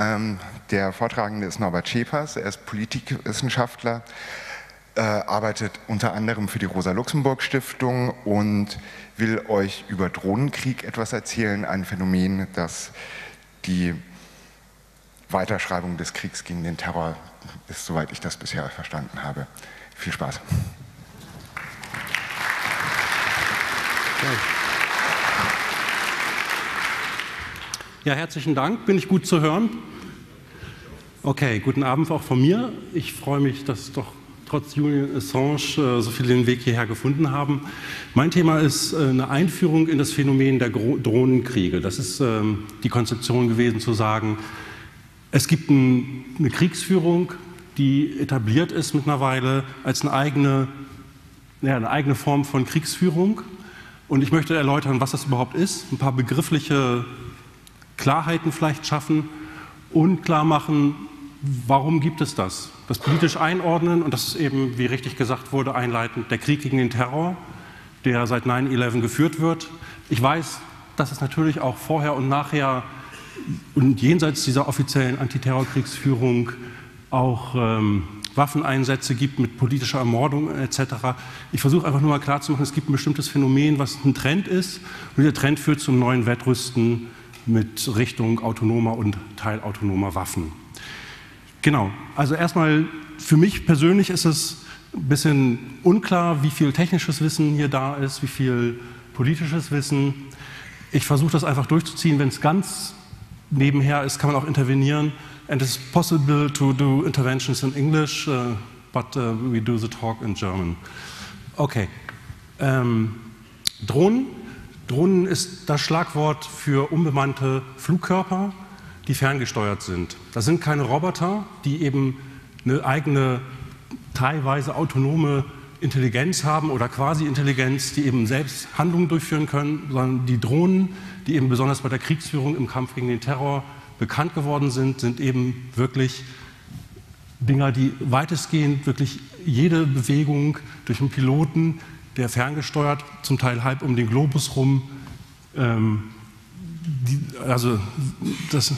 Ähm, der Vortragende ist Norbert Schäfers, er ist Politikwissenschaftler, äh, arbeitet unter anderem für die Rosa-Luxemburg-Stiftung und will euch über Drohnenkrieg etwas erzählen, ein Phänomen, das die Weiterschreibung des Kriegs gegen den Terror ist, soweit ich das bisher verstanden habe. Viel Spaß. Ja, herzlichen Dank. Bin ich gut zu hören? Okay, guten Abend auch von mir. Ich freue mich, dass doch trotz Julian Assange äh, so viele den Weg hierher gefunden haben. Mein Thema ist äh, eine Einführung in das Phänomen der Drohnenkriege. Das ist ähm, die Konzeption gewesen, zu sagen, es gibt eine Kriegsführung, die etabliert ist mittlerweile als eine eigene, ja, eine eigene Form von Kriegsführung. Und ich möchte erläutern, was das überhaupt ist, ein paar begriffliche Klarheiten vielleicht schaffen und klar machen, warum gibt es das? Das politisch einordnen und das ist eben, wie richtig gesagt wurde, einleitend der Krieg gegen den Terror, der seit 9-11 geführt wird. Ich weiß, dass es natürlich auch vorher und nachher und jenseits dieser offiziellen Antiterrorkriegsführung auch ähm, Waffeneinsätze gibt mit politischer Ermordung etc. Ich versuche einfach nur mal klarzumachen, es gibt ein bestimmtes Phänomen, was ein Trend ist. Und dieser Trend führt zum neuen Wettrüsten mit Richtung autonomer und teilautonomer Waffen. Genau, also erstmal für mich persönlich ist es ein bisschen unklar, wie viel technisches Wissen hier da ist, wie viel politisches Wissen. Ich versuche das einfach durchzuziehen. Wenn es ganz nebenher ist, kann man auch intervenieren. And it's possible to do interventions in English, uh, but uh, we do the talk in German. Okay. Ähm, Drohnen Drohnen ist das Schlagwort für unbemannte Flugkörper, die ferngesteuert sind. Das sind keine Roboter, die eben eine eigene, teilweise autonome Intelligenz haben oder quasi Intelligenz, die eben selbst Handlungen durchführen können, sondern die Drohnen, die eben besonders bei der Kriegsführung im Kampf gegen den Terror bekannt geworden sind, sind eben wirklich Dinger, die weitestgehend wirklich jede Bewegung durch einen Piloten der ferngesteuert, zum Teil halb um den Globus rum, ähm, die, also das,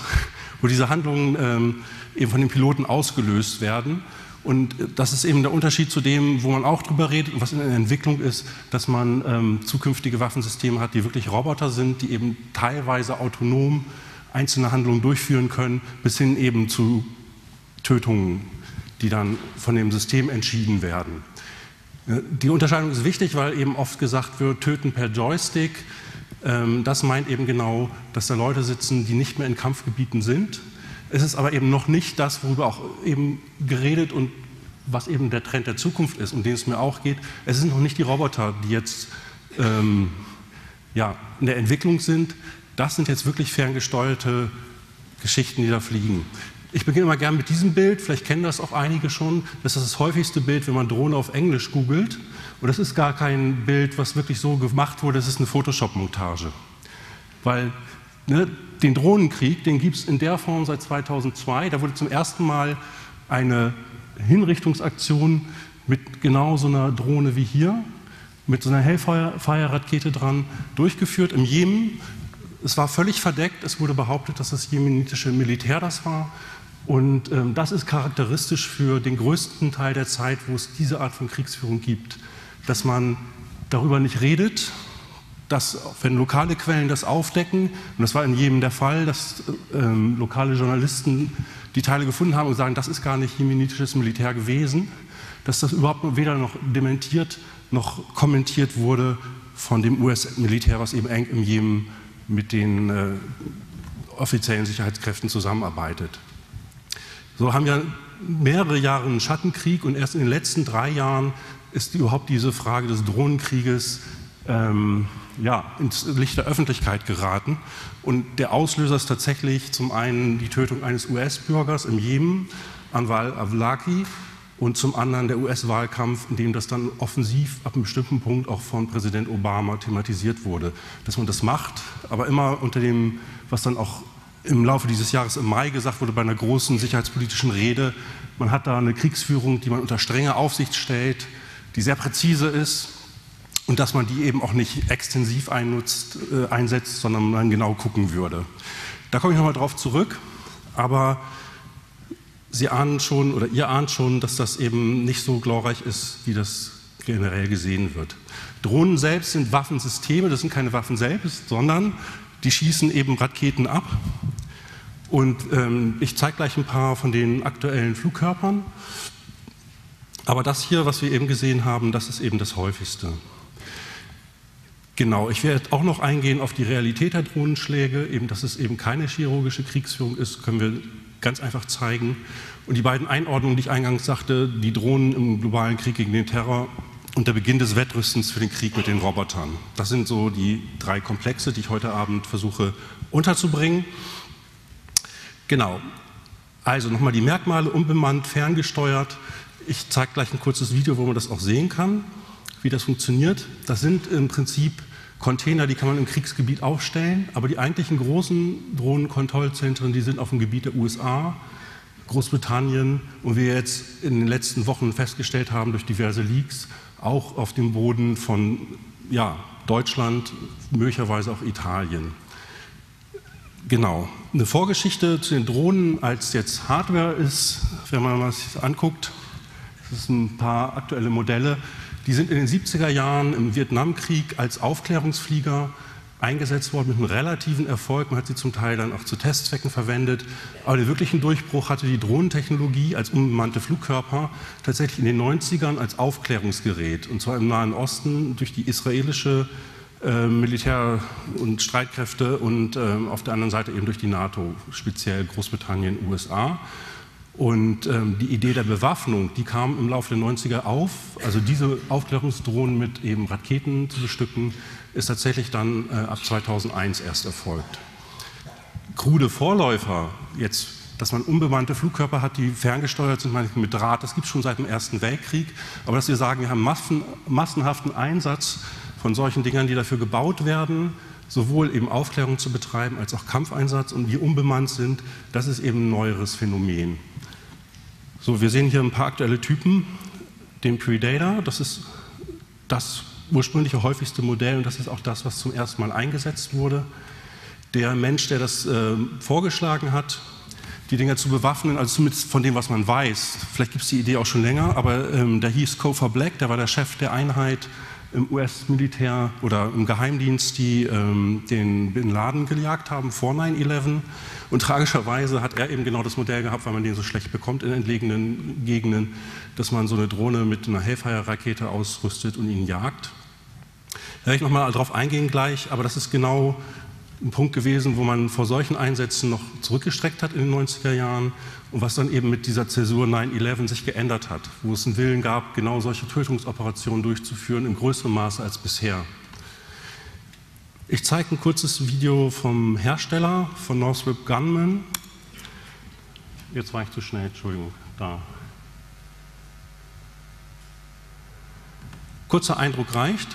wo diese Handlungen ähm, eben von den Piloten ausgelöst werden. Und das ist eben der Unterschied zu dem, wo man auch drüber redet und was in der Entwicklung ist, dass man ähm, zukünftige Waffensysteme hat, die wirklich Roboter sind, die eben teilweise autonom einzelne Handlungen durchführen können, bis hin eben zu Tötungen, die dann von dem System entschieden werden. Die Unterscheidung ist wichtig, weil eben oft gesagt wird, töten per Joystick. Ähm, das meint eben genau, dass da Leute sitzen, die nicht mehr in Kampfgebieten sind. Es ist aber eben noch nicht das, worüber auch eben geredet und was eben der Trend der Zukunft ist, um den es mir auch geht. Es sind noch nicht die Roboter, die jetzt ähm, ja, in der Entwicklung sind. Das sind jetzt wirklich ferngesteuerte Geschichten, die da fliegen. Ich beginne mal gerne mit diesem Bild, vielleicht kennen das auch einige schon. Das ist das häufigste Bild, wenn man Drohne auf Englisch googelt. Und das ist gar kein Bild, was wirklich so gemacht wurde, das ist eine Photoshop-Montage. Weil ne, den Drohnenkrieg, den gibt es in der Form seit 2002. Da wurde zum ersten Mal eine Hinrichtungsaktion mit genau so einer Drohne wie hier, mit so einer Hellfire-Rakete dran, durchgeführt im Jemen. Es war völlig verdeckt. Es wurde behauptet, dass das jemenitische Militär das war. Und ähm, das ist charakteristisch für den größten Teil der Zeit, wo es diese Art von Kriegsführung gibt, dass man darüber nicht redet, dass, wenn lokale Quellen das aufdecken, und das war in jedem der Fall, dass ähm, lokale Journalisten die Teile gefunden haben und sagen, das ist gar nicht jemenitisches Militär gewesen, dass das überhaupt weder noch dementiert noch kommentiert wurde von dem US-Militär, was eben eng im Jemen mit den äh, offiziellen Sicherheitskräften zusammenarbeitet. So haben wir mehrere Jahre einen Schattenkrieg und erst in den letzten drei Jahren ist überhaupt diese Frage des Drohnenkrieges ähm, ja, ins Licht der Öffentlichkeit geraten. Und der Auslöser ist tatsächlich zum einen die Tötung eines US-Bürgers im Jemen, Anwar Avlaki, und zum anderen der US-Wahlkampf, in dem das dann offensiv ab einem bestimmten Punkt auch von Präsident Obama thematisiert wurde. Dass man das macht, aber immer unter dem, was dann auch im Laufe dieses Jahres im Mai gesagt wurde bei einer großen sicherheitspolitischen Rede, man hat da eine Kriegsführung, die man unter strenge Aufsicht stellt, die sehr präzise ist und dass man die eben auch nicht extensiv einnutzt, äh, einsetzt, sondern man genau gucken würde. Da komme ich nochmal drauf zurück. aber Sie ahnen schon oder ihr ahnt schon, dass das eben nicht so glorreich ist, wie das generell gesehen wird. Drohnen selbst sind Waffensysteme, das sind keine Waffen selbst, sondern die schießen eben Raketen ab. Und ähm, ich zeige gleich ein paar von den aktuellen Flugkörpern. Aber das hier, was wir eben gesehen haben, das ist eben das häufigste. Genau, ich werde auch noch eingehen auf die Realität der Drohnenschläge, eben dass es eben keine chirurgische Kriegsführung ist, können wir ganz einfach zeigen. Und die beiden Einordnungen, die ich eingangs sagte, die Drohnen im globalen Krieg gegen den Terror und der Beginn des Wettrüstens für den Krieg mit den Robotern. Das sind so die drei Komplexe, die ich heute Abend versuche unterzubringen. Genau. Also nochmal die Merkmale, unbemannt, ferngesteuert. Ich zeige gleich ein kurzes Video, wo man das auch sehen kann, wie das funktioniert. Das sind im Prinzip Container, die kann man im Kriegsgebiet aufstellen, aber die eigentlichen großen Drohnenkontrollzentren, die sind auf dem Gebiet der USA, Großbritannien und wir jetzt in den letzten Wochen festgestellt haben durch diverse Leaks, auch auf dem Boden von ja, Deutschland, möglicherweise auch Italien. Genau. Eine Vorgeschichte zu den Drohnen als jetzt Hardware ist, wenn man was anguckt, es sind ein paar aktuelle Modelle. Die sind in den 70er Jahren im Vietnamkrieg als Aufklärungsflieger eingesetzt worden mit einem relativen Erfolg. Man hat sie zum Teil dann auch zu Testzwecken verwendet. Aber den wirklichen Durchbruch hatte die Drohnentechnologie als unbemannte Flugkörper tatsächlich in den 90ern als Aufklärungsgerät. Und zwar im Nahen Osten durch die israelische äh, Militär- und Streitkräfte und äh, auf der anderen Seite eben durch die NATO, speziell Großbritannien, USA. Und ähm, die Idee der Bewaffnung, die kam im Laufe der 90er auf. Also diese Aufklärungsdrohnen mit eben Raketen zu bestücken, ist tatsächlich dann äh, ab 2001 erst erfolgt. Krude Vorläufer, jetzt, dass man unbemannte Flugkörper hat, die ferngesteuert sind, manchmal mit Draht, das gibt es schon seit dem Ersten Weltkrieg. Aber dass wir sagen, wir haben massen, massenhaften Einsatz von solchen Dingern, die dafür gebaut werden, sowohl eben Aufklärung zu betreiben als auch Kampfeinsatz und die unbemannt sind, das ist eben ein neueres Phänomen. So, wir sehen hier ein paar aktuelle Typen. Den Predator, das ist das ursprüngliche häufigste Modell und das ist auch das, was zum ersten Mal eingesetzt wurde. Der Mensch, der das äh, vorgeschlagen hat, die Dinger zu bewaffnen, also zumindest von dem, was man weiß, vielleicht gibt es die Idee auch schon länger, aber ähm, der hieß Kofor Black, der war der Chef der Einheit im US-Militär oder im Geheimdienst, die ähm, den Bin Laden gejagt haben vor 9-11. Und tragischerweise hat er eben genau das Modell gehabt, weil man den so schlecht bekommt in entlegenen Gegenden, dass man so eine Drohne mit einer Hellfire-Rakete ausrüstet und ihn jagt. Da werde ich nochmal darauf eingehen gleich, aber das ist genau ein Punkt gewesen, wo man vor solchen Einsätzen noch zurückgestreckt hat in den 90er Jahren und was dann eben mit dieser Zäsur 9-11 sich geändert hat, wo es einen Willen gab, genau solche Tötungsoperationen durchzuführen im größeren Maße als bisher. Ich zeige ein kurzes Video vom Hersteller von Northrop Gunman. Jetzt war ich zu schnell, Entschuldigung. Da. Kurzer Eindruck reicht.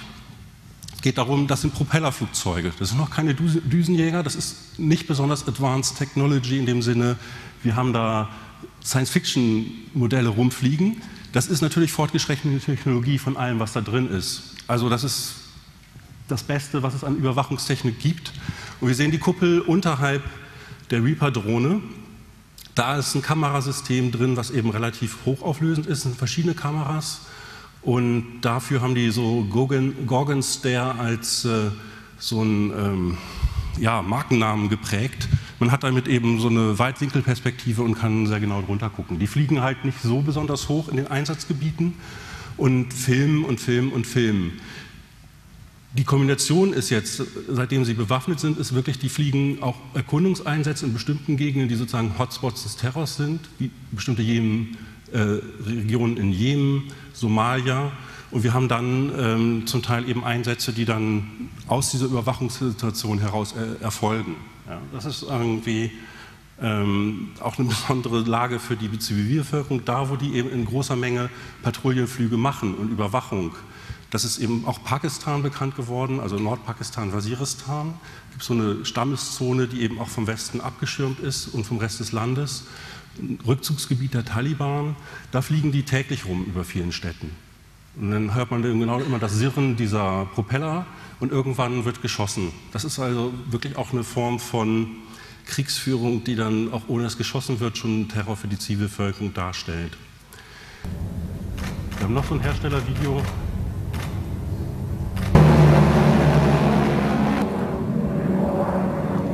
Geht darum, das sind Propellerflugzeuge. Das sind noch keine Düsenjäger, das ist nicht besonders Advanced Technology in dem Sinne, wir haben da Science-Fiction-Modelle rumfliegen. Das ist natürlich fortgeschrittene Technologie von allem, was da drin ist. Also das ist das Beste, was es an Überwachungstechnik gibt. Und wir sehen die Kuppel unterhalb der Reaper-Drohne. Da ist ein Kamerasystem drin, was eben relativ hochauflösend ist. Es sind verschiedene Kameras. Und dafür haben die so Gorgon, Gorgon Stare als äh, so einen ähm, ja, Markennamen geprägt. Man hat damit eben so eine Weitwinkelperspektive und kann sehr genau drunter gucken. Die fliegen halt nicht so besonders hoch in den Einsatzgebieten und filmen und filmen und filmen. Die Kombination ist jetzt, seitdem sie bewaffnet sind, ist wirklich, die fliegen auch Erkundungseinsätze in bestimmten Gegenden, die sozusagen Hotspots des Terrors sind, wie bestimmte Jemen, Regionen in Jemen, Somalia. Und wir haben dann ähm, zum Teil eben Einsätze, die dann aus dieser Überwachungssituation heraus äh, erfolgen. Ja, das ist irgendwie ähm, auch eine besondere Lage für die Zivilbevölkerung, da wo die eben in großer Menge Patrouillenflüge machen und Überwachung. Das ist eben auch Pakistan bekannt geworden, also Nordpakistan, Waziristan. Es gibt so eine Stammeszone, die eben auch vom Westen abgeschirmt ist und vom Rest des Landes. Rückzugsgebiet der Taliban, da fliegen die täglich rum über vielen Städten. Und dann hört man genau immer das Sirren dieser Propeller und irgendwann wird geschossen. Das ist also wirklich auch eine Form von Kriegsführung, die dann auch ohne dass geschossen wird, schon Terror für die Zivilbevölkerung darstellt. Wir haben noch so ein Herstellervideo.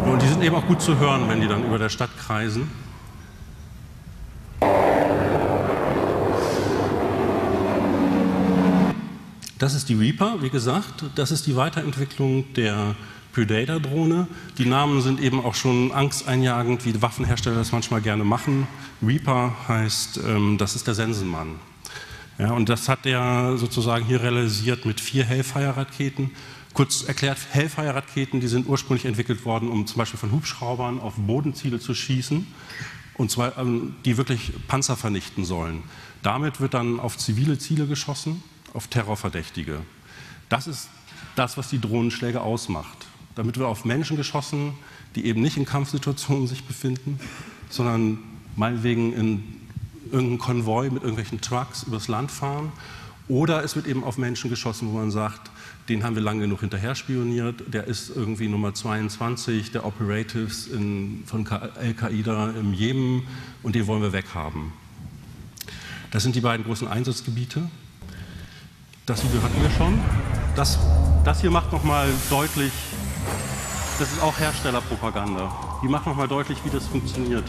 Und die sind eben auch gut zu hören, wenn die dann über der Stadt kreisen. Das ist die Reaper, wie gesagt. Das ist die Weiterentwicklung der Predator-Drohne. Die Namen sind eben auch schon angsteinjagend, wie Waffenhersteller das manchmal gerne machen. Reaper heißt, ähm, das ist der Sensenmann. Ja, und das hat er sozusagen hier realisiert mit vier Hellfire-Raketen. Kurz erklärt, Hellfire-Raketen, die sind ursprünglich entwickelt worden, um zum Beispiel von Hubschraubern auf Bodenziele zu schießen, und zwar ähm, die wirklich Panzer vernichten sollen. Damit wird dann auf zivile Ziele geschossen auf Terrorverdächtige. Das ist das, was die Drohnenschläge ausmacht. Damit wird auf Menschen geschossen, die eben nicht in Kampfsituationen sich befinden, sondern meinetwegen in irgendeinem Konvoi mit irgendwelchen Trucks übers Land fahren. Oder es wird eben auf Menschen geschossen, wo man sagt, den haben wir lange genug hinterher spioniert, der ist irgendwie Nummer 22 der Operatives in, von Al-Qaida im Jemen und den wollen wir weghaben. Das sind die beiden großen Einsatzgebiete. Das Video hatten wir schon. Das, das hier macht nochmal deutlich, das ist auch Herstellerpropaganda. Die macht nochmal deutlich, wie das funktioniert.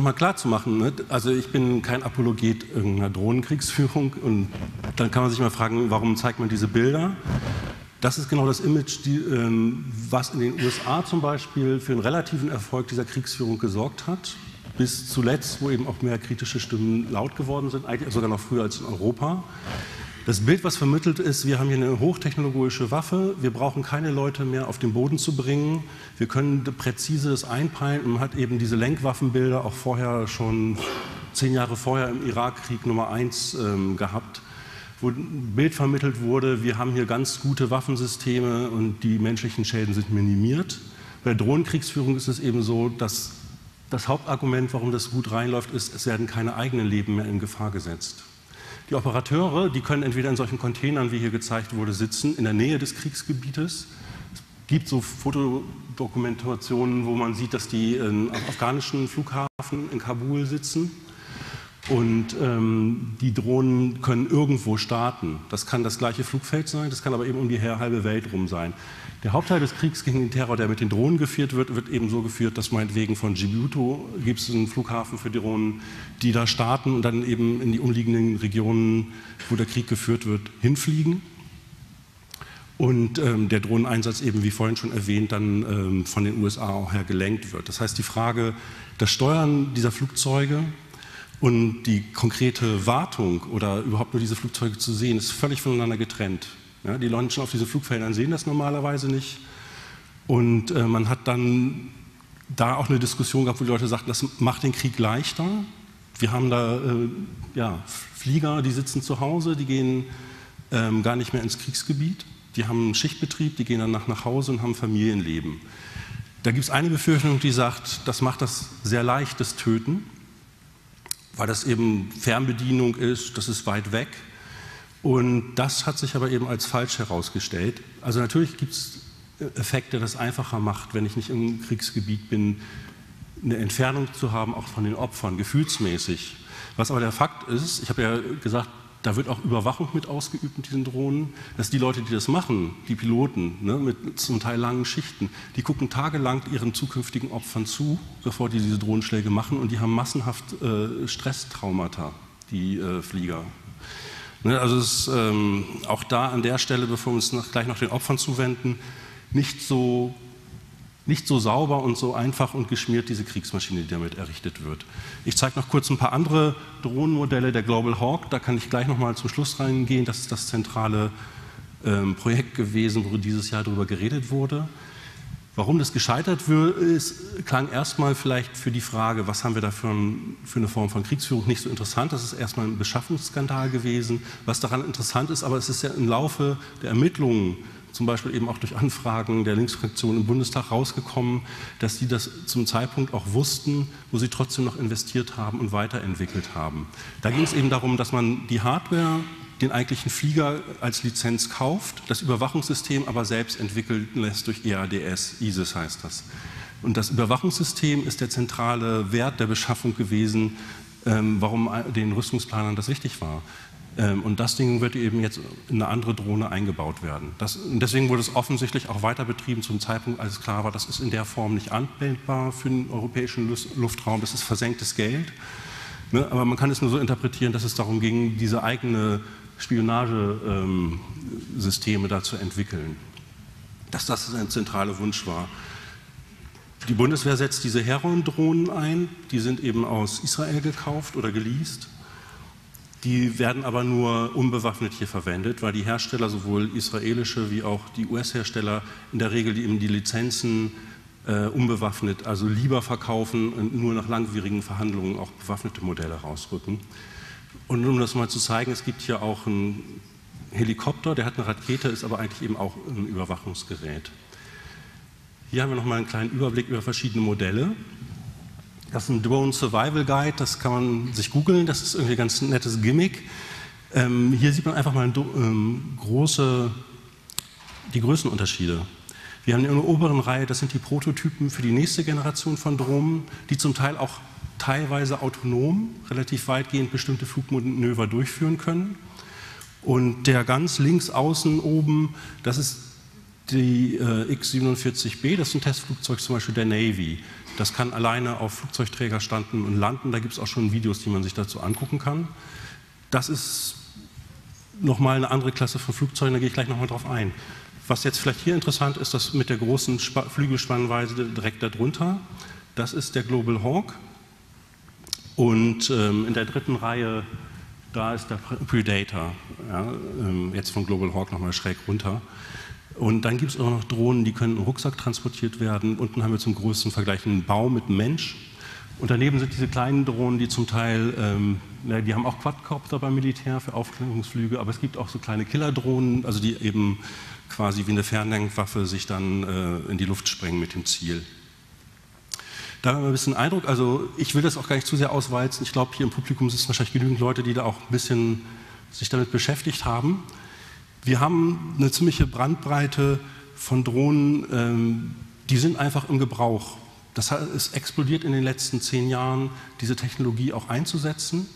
Das nochmal klar zu machen, ne? also ich bin kein Apologet irgendeiner Drohnenkriegsführung und dann kann man sich mal fragen, warum zeigt man diese Bilder? Das ist genau das Image, die, ähm, was in den USA zum Beispiel für einen relativen Erfolg dieser Kriegsführung gesorgt hat, bis zuletzt, wo eben auch mehr kritische Stimmen laut geworden sind, eigentlich sogar noch früher als in Europa. Das Bild, was vermittelt ist, wir haben hier eine hochtechnologische Waffe, wir brauchen keine Leute mehr auf den Boden zu bringen, wir können präzise das einpeilen und man hat eben diese Lenkwaffenbilder auch vorher schon zehn Jahre vorher im Irakkrieg Nummer eins ähm, gehabt, wo ein Bild vermittelt wurde, wir haben hier ganz gute Waffensysteme und die menschlichen Schäden sind minimiert. Bei Drohnenkriegsführung ist es eben so, dass das Hauptargument, warum das gut reinläuft, ist, es werden keine eigenen Leben mehr in Gefahr gesetzt. Die Operateure, die können entweder in solchen Containern, wie hier gezeigt wurde, sitzen, in der Nähe des Kriegsgebietes. Es gibt so Fotodokumentationen, wo man sieht, dass die im afghanischen Flughafen in Kabul sitzen. Und ähm, die Drohnen können irgendwo starten. Das kann das gleiche Flugfeld sein, das kann aber eben um die halbe Welt rum sein. Der Hauptteil des Kriegs gegen den Terror, der mit den Drohnen geführt wird, wird eben so geführt, dass meinetwegen von Djibouti gibt es einen Flughafen für Drohnen, die da starten und dann eben in die umliegenden Regionen, wo der Krieg geführt wird, hinfliegen. Und ähm, der Drohneneinsatz eben, wie vorhin schon erwähnt, dann ähm, von den USA auch her gelenkt wird. Das heißt, die Frage, das Steuern dieser Flugzeuge und die konkrete Wartung oder überhaupt nur diese Flugzeuge zu sehen, ist völlig voneinander getrennt. Ja, die Menschen auf diesen Flugfeldern sehen das normalerweise nicht. Und äh, man hat dann da auch eine Diskussion gehabt, wo die Leute sagten, das macht den Krieg leichter. Wir haben da äh, ja, Flieger, die sitzen zu Hause, die gehen ähm, gar nicht mehr ins Kriegsgebiet. Die haben einen Schichtbetrieb, die gehen danach nach Hause und haben Familienleben. Da gibt es eine Befürchtung, die sagt, das macht das sehr leicht, das Töten, weil das eben Fernbedienung ist, das ist weit weg. Und das hat sich aber eben als falsch herausgestellt. Also natürlich gibt es Effekte, das einfacher macht, wenn ich nicht im Kriegsgebiet bin, eine Entfernung zu haben, auch von den Opfern, gefühlsmäßig. Was aber der Fakt ist, ich habe ja gesagt, da wird auch Überwachung mit ausgeübt mit diesen Drohnen, dass die Leute, die das machen, die Piloten, ne, mit zum Teil langen Schichten, die gucken tagelang ihren zukünftigen Opfern zu, bevor die diese Drohnenschläge machen und die haben massenhaft äh, Stresstraumata, die äh, Flieger. Ne, also es ist ähm, auch da an der Stelle, bevor wir uns noch, gleich noch den Opfern zuwenden, nicht so nicht so sauber und so einfach und geschmiert diese Kriegsmaschine, die damit errichtet wird. Ich zeige noch kurz ein paar andere Drohnenmodelle der Global Hawk. Da kann ich gleich noch mal zum Schluss reingehen. Das ist das zentrale ähm, Projekt gewesen, wo dieses Jahr darüber geredet wurde. Warum das gescheitert ist, klang erstmal vielleicht für die Frage, was haben wir da für, ein, für, eine Form von Kriegsführung, nicht so interessant. Das ist erstmal ein Beschaffungsskandal gewesen. Was daran interessant ist, aber es ist ja im Laufe der Ermittlungen zum Beispiel eben auch durch Anfragen der Linksfraktion im Bundestag rausgekommen, dass sie das zum Zeitpunkt auch wussten, wo sie trotzdem noch investiert haben und weiterentwickelt haben. Da ging es eben darum, dass man die Hardware, den eigentlichen Flieger als Lizenz kauft, das Überwachungssystem aber selbst entwickeln lässt durch EADS, ISIS heißt das. Und das Überwachungssystem ist der zentrale Wert der Beschaffung gewesen, ähm, warum den Rüstungsplanern das wichtig war. Ähm, und das Ding wird eben jetzt in eine andere Drohne eingebaut werden. Das, deswegen wurde es offensichtlich auch weiter betrieben zum Zeitpunkt, als klar war, das ist in der Form nicht anwendbar für den europäischen Luftraum, das ist versenktes Geld. Ne, aber man kann es nur so interpretieren, dass es darum ging, diese eigene Spionagesysteme da zu entwickeln. Dass das ein zentraler Wunsch war. Die Bundeswehr setzt diese Heron-Drohnen ein, die sind eben aus Israel gekauft oder geleast die werden aber nur unbewaffnet hier verwendet, weil die Hersteller, sowohl israelische wie auch die US-Hersteller, in der Regel die, die Lizenzen äh, unbewaffnet, also lieber verkaufen und nur nach langwierigen Verhandlungen auch bewaffnete Modelle rausrücken. Und um das mal zu zeigen, es gibt hier auch einen Helikopter, der hat eine Rakete, ist aber eigentlich eben auch ein Überwachungsgerät. Hier haben wir nochmal einen kleinen Überblick über verschiedene Modelle. Das ist ein Drone Survival Guide, das kann man sich googeln, das ist irgendwie ein ganz nettes Gimmick. Ähm, hier sieht man einfach mal ähm, große, die Größenunterschiede. Wir haben in der oberen Reihe, das sind die Prototypen für die nächste Generation von Drohnen, die zum Teil auch teilweise autonom, relativ weitgehend bestimmte Flugmanöver durchführen können. Und der ganz links außen oben, das ist die äh, X-47B, das ist ein Testflugzeug zum Beispiel der Navy. Das kann alleine auf Flugzeugträger standen und landen. Da gibt es auch schon Videos, die man sich dazu angucken kann. Das ist nochmal eine andere Klasse von Flugzeugen, da gehe ich gleich nochmal drauf ein. Was jetzt vielleicht hier interessant ist, das mit der großen Flügelspannweise direkt darunter, das ist der Global Hawk. Und ähm, in der dritten Reihe, da ist der Predator, ja, ähm, jetzt von Global Hawk nochmal schräg runter. Und dann gibt es auch noch Drohnen, die können im Rucksack transportiert werden. Unten haben wir zum größten Vergleich einen Baum mit einem Mensch. Und daneben sind diese kleinen Drohnen, die zum Teil, ähm, die haben auch Quadcopter beim Militär für Aufklärungsflüge, aber es gibt auch so kleine Killerdrohnen, also die eben quasi wie eine Fernlenkwaffe sich dann äh, in die Luft sprengen mit dem Ziel. Da haben wir ein bisschen Eindruck, also ich will das auch gar nicht zu sehr ausweizen. Ich glaube, hier im Publikum sitzen wahrscheinlich genügend Leute, die da auch ein bisschen sich damit beschäftigt haben. Wir haben eine ziemliche Brandbreite von Drohnen, ähm, die sind einfach im Gebrauch. Das heißt, es explodiert in den letzten zehn Jahren, diese Technologie auch einzusetzen.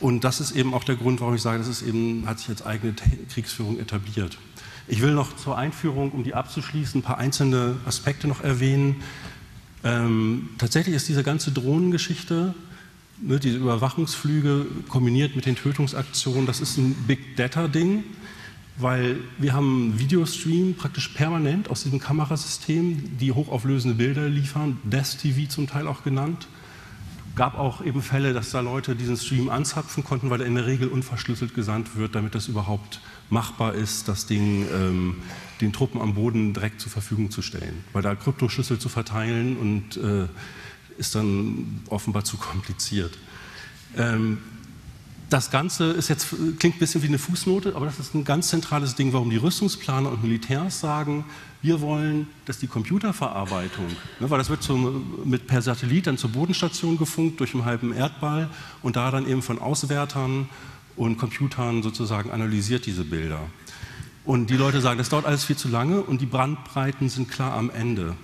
Und das ist eben auch der Grund, warum ich sage, das ist eben, hat sich als eigene Kriegsführung etabliert. Ich will noch zur Einführung, um die abzuschließen, ein paar einzelne Aspekte noch erwähnen. Ähm, tatsächlich ist diese ganze Drohnengeschichte, ne, diese Überwachungsflüge kombiniert mit den Tötungsaktionen, das ist ein Big Data-Ding weil wir haben einen Videostream praktisch permanent aus diesem Kamerasystem, die hochauflösende Bilder liefern, Death TV zum Teil auch genannt. Gab auch eben Fälle, dass da Leute diesen Stream anzapfen konnten, weil er in der Regel unverschlüsselt gesandt wird, damit das überhaupt machbar ist, das Ding ähm, den Truppen am Boden direkt zur Verfügung zu stellen. Weil da Kryptoschlüssel zu verteilen und äh, ist dann offenbar zu kompliziert. Ähm, das Ganze ist jetzt, klingt ein bisschen wie eine Fußnote, aber das ist ein ganz zentrales Ding, warum die Rüstungsplaner und Militärs sagen, wir wollen, dass die Computerverarbeitung, ne, weil das wird zum, mit per Satellit dann zur Bodenstation gefunkt durch einen halben Erdball und da dann eben von Auswertern und Computern sozusagen analysiert diese Bilder. Und die Leute sagen, das dauert alles viel zu lange und die Brandbreiten sind klar am Ende.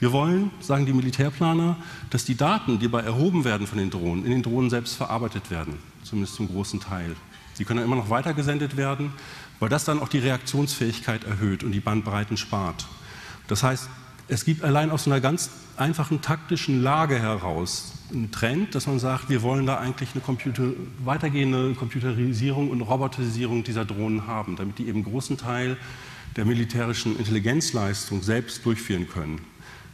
Wir wollen, sagen die Militärplaner, dass die Daten, die bei erhoben werden von den Drohnen, in den Drohnen selbst verarbeitet werden, zumindest zum großen Teil. Die können dann immer noch weitergesendet werden, weil das dann auch die Reaktionsfähigkeit erhöht und die Bandbreiten spart. Das heißt, es gibt allein aus einer ganz einfachen taktischen Lage heraus einen Trend, dass man sagt, wir wollen da eigentlich eine Computer, weitergehende Computerisierung und Roboterisierung dieser Drohnen haben, damit die eben großen Teil der militärischen Intelligenzleistung selbst durchführen können.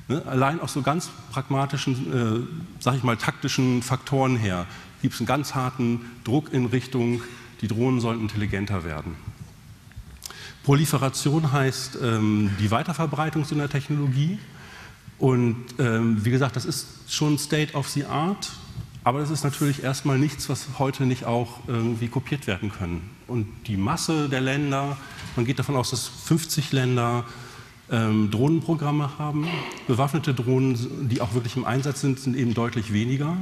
Ne? Allein aus so ganz pragmatischen, äh, sag ich mal, taktischen Faktoren her gibt es einen ganz harten Druck in Richtung, die Drohnen sollen intelligenter werden. Proliferation heißt ähm, die Weiterverbreitung so einer Technologie. Und ähm, wie gesagt, das ist schon State of the Art, aber das ist natürlich erstmal nichts, was heute nicht auch irgendwie kopiert werden können. Und die Masse der Länder, man geht davon aus, dass 50 Länder ähm, Drohnenprogramme haben. Bewaffnete Drohnen, die auch wirklich im Einsatz sind, sind eben deutlich weniger.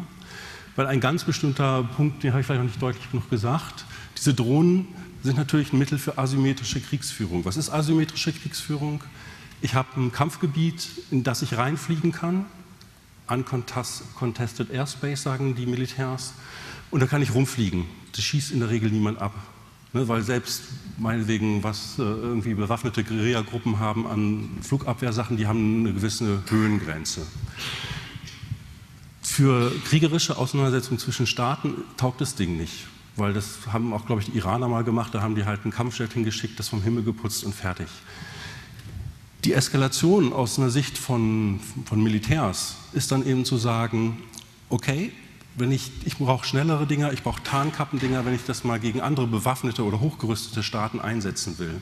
Weil ein ganz bestimmter Punkt, den habe ich vielleicht noch nicht deutlich genug gesagt, diese Drohnen sind natürlich ein Mittel für asymmetrische Kriegsführung. Was ist asymmetrische Kriegsführung? Ich habe ein Kampfgebiet, in das ich reinfliegen kann, uncontested airspace, sagen die Militärs, und da kann ich rumfliegen. Das schießt in der Regel niemand ab. Ne, weil selbst meinetwegen, was äh, irgendwie bewaffnete Guerilla-Gruppen haben an Flugabwehrsachen, die haben eine gewisse Höhengrenze. Für kriegerische Auseinandersetzungen zwischen Staaten taugt das Ding nicht, weil das haben auch, glaube ich, die Iraner mal gemacht, da haben die halt ein Kampfjet hingeschickt, das vom Himmel geputzt und fertig. Die Eskalation aus einer Sicht von, von Militärs ist dann eben zu sagen, okay, wenn ich, ich brauche schnellere Dinger, ich brauche Tarnkappendinger, wenn ich das mal gegen andere bewaffnete oder hochgerüstete Staaten einsetzen will.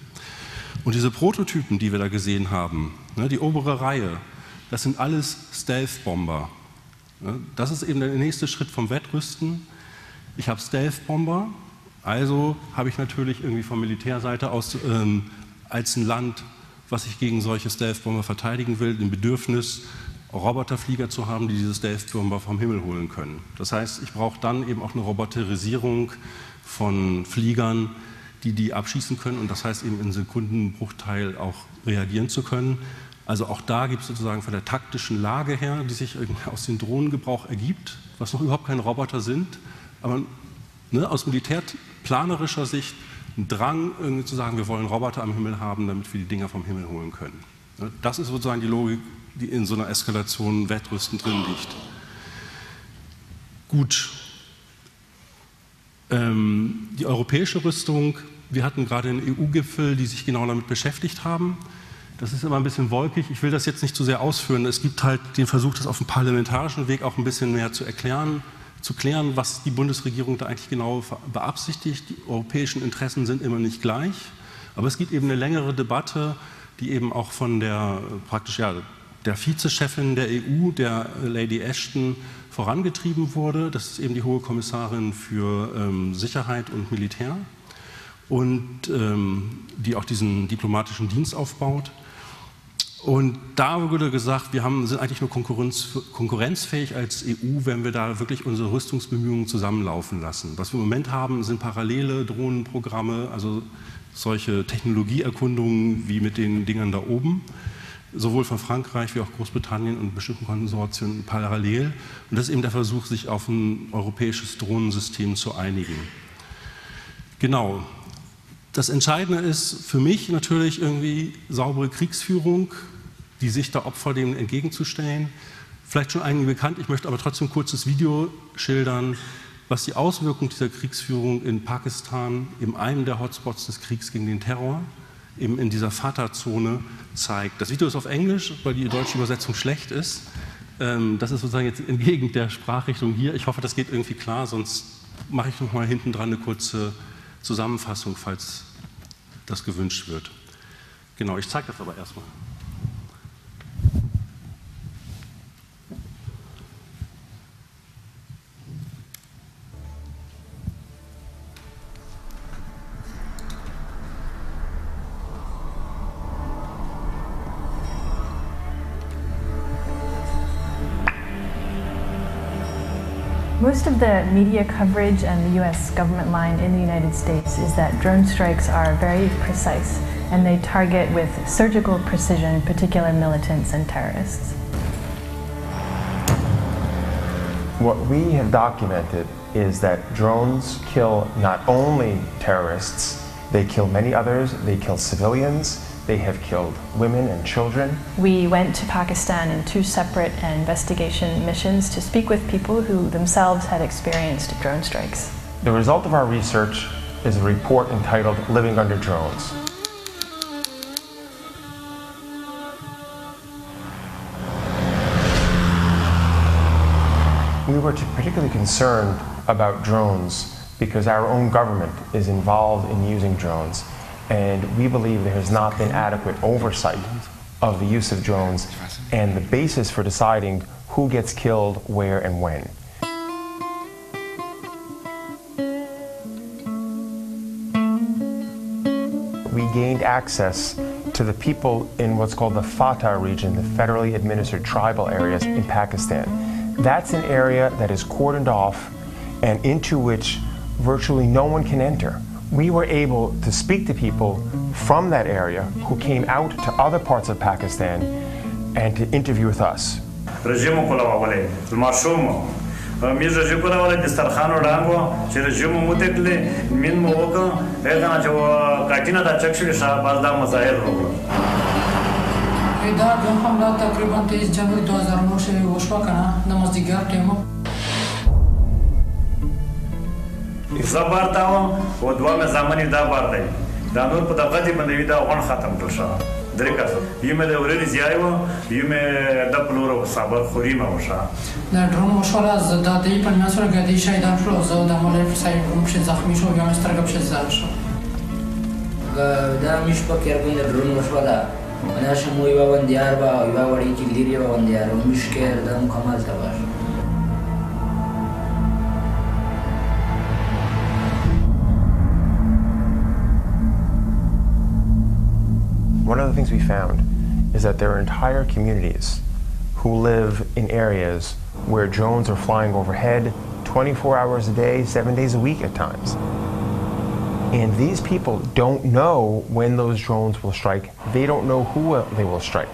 Und diese Prototypen, die wir da gesehen haben, ne, die obere Reihe, das sind alles Stealth-Bomber. Ne, das ist eben der nächste Schritt vom Wettrüsten. Ich habe Stealth-Bomber, also habe ich natürlich irgendwie von Militärseite aus ähm, als ein Land, was sich gegen solche Stealth-Bomber verteidigen will, ein Bedürfnis, Roboterflieger zu haben, die diese Stealth-Bomber vom Himmel holen können. Das heißt, ich brauche dann eben auch eine Roboterisierung von Fliegern, die die abschießen können und das heißt eben in Sekundenbruchteil auch reagieren zu können. Also auch da gibt es sozusagen von der taktischen Lage her, die sich aus dem Drohnengebrauch ergibt, was noch überhaupt keine Roboter sind, aber ne, aus militärplanerischer Sicht ein Drang, irgendwie zu sagen, wir wollen Roboter am Himmel haben, damit wir die Dinger vom Himmel holen können. Ne, das ist sozusagen die Logik, die in so einer Eskalation Wettrüsten drin liegt. Gut. Ähm, die europäische Rüstung, wir hatten gerade einen EU-Gipfel, die sich genau damit beschäftigt haben. Das ist immer ein bisschen wolkig. Ich will das jetzt nicht zu sehr ausführen. Es gibt halt den Versuch, das auf dem parlamentarischen Weg auch ein bisschen mehr zu erklären, zu klären, was die Bundesregierung da eigentlich genau beabsichtigt. Die europäischen Interessen sind immer nicht gleich. Aber es gibt eben eine längere Debatte, die eben auch von der praktisch ja, der Vizechefin der EU, der Lady Ashton, vorangetrieben wurde. Das ist eben die hohe Kommissarin für ähm, Sicherheit und Militär und ähm, die auch diesen diplomatischen Dienst aufbaut. Und da wurde gesagt, wir haben, sind eigentlich nur Konkurrenz, konkurrenzfähig als EU, wenn wir da wirklich unsere Rüstungsbemühungen zusammenlaufen lassen. Was wir im Moment haben, sind parallele Drohnenprogramme, also solche Technologieerkundungen wie mit den Dingern da oben sowohl von Frankreich wie auch Großbritannien und bestimmten Konsortien parallel. Und das ist eben der Versuch, sich auf ein europäisches Drohnensystem zu einigen. Genau. Das Entscheidende ist für mich natürlich irgendwie saubere Kriegsführung, die Sicht der Opfer dem entgegenzustellen. Vielleicht schon einigen bekannt, ich möchte aber trotzdem ein kurzes Video schildern, was die Auswirkungen dieser Kriegsführung in Pakistan, in einem der Hotspots des Kriegs gegen den Terror, eben in dieser Vaterzone zeigt. Das Video ist auf Englisch, weil die deutsche Übersetzung schlecht ist. Ähm, das ist sozusagen jetzt entgegen der Sprachrichtung hier. Ich hoffe, das geht irgendwie klar, sonst mache ich noch mal hinten dran eine kurze Zusammenfassung, falls das gewünscht wird. Genau, ich zeige das aber erstmal. Most of the media coverage and the US government line in the United States is that drone strikes are very precise and they target with surgical precision particular militants and terrorists. What we have documented is that drones kill not only terrorists, they kill many others, they kill civilians, they have killed women and children. We went to Pakistan in two separate investigation missions to speak with people who themselves had experienced drone strikes. The result of our research is a report entitled Living Under Drones. We were particularly concerned about drones because our own government is involved in using drones and we believe there has not been adequate oversight of the use of drones and the basis for deciding who gets killed, where, and when. We gained access to the people in what's called the Fatah region, the federally administered tribal areas in Pakistan. That's an area that is cordoned off and into which virtually no one can enter We were able to speak to people from that area who came out to other parts of Pakistan and to interview with us. رژیم کولاوله ماشوم میز رژیم کولاوله دسترخوان وړاندو چې رژیم مو تکلی مين مو وکړ هغه چې کاټینا دا چک شوی شاه باز دا مظاهر وکړ دا دوم حمله تقریبا 23 جنوری 2009 وشوه کنه د مازدیګر ټیمو زه بارته وم او دوه مې زامنې دا بارته دا نور په دغه باندې دا غون ختم کړ شو درکاسو یم د اورل زیایو یم د پلور او صبر خوري ما وشا. در درون مشوار از داده ای پنیا سر گدی شایدان شو از د مال سای روم شه زخمی شو یا استرګ شه زار شو. دا میش په کېر باندې درون مشوار دا انا شمو یو باندې یار با یو وړي کې لري باندې یار مشکل د مکمل تباش one of the things we found is that there are entire communities who live in areas where drones are flying overhead 24 hours a day, seven days a week at times. And these people don't know when those drones will strike. They don't know who they will strike.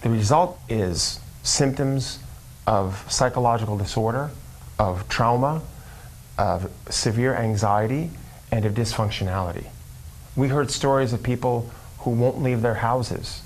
The result is symptoms of psychological disorder of trauma, of severe anxiety, and of dysfunctionality. We heard stories of people who won't leave their houses.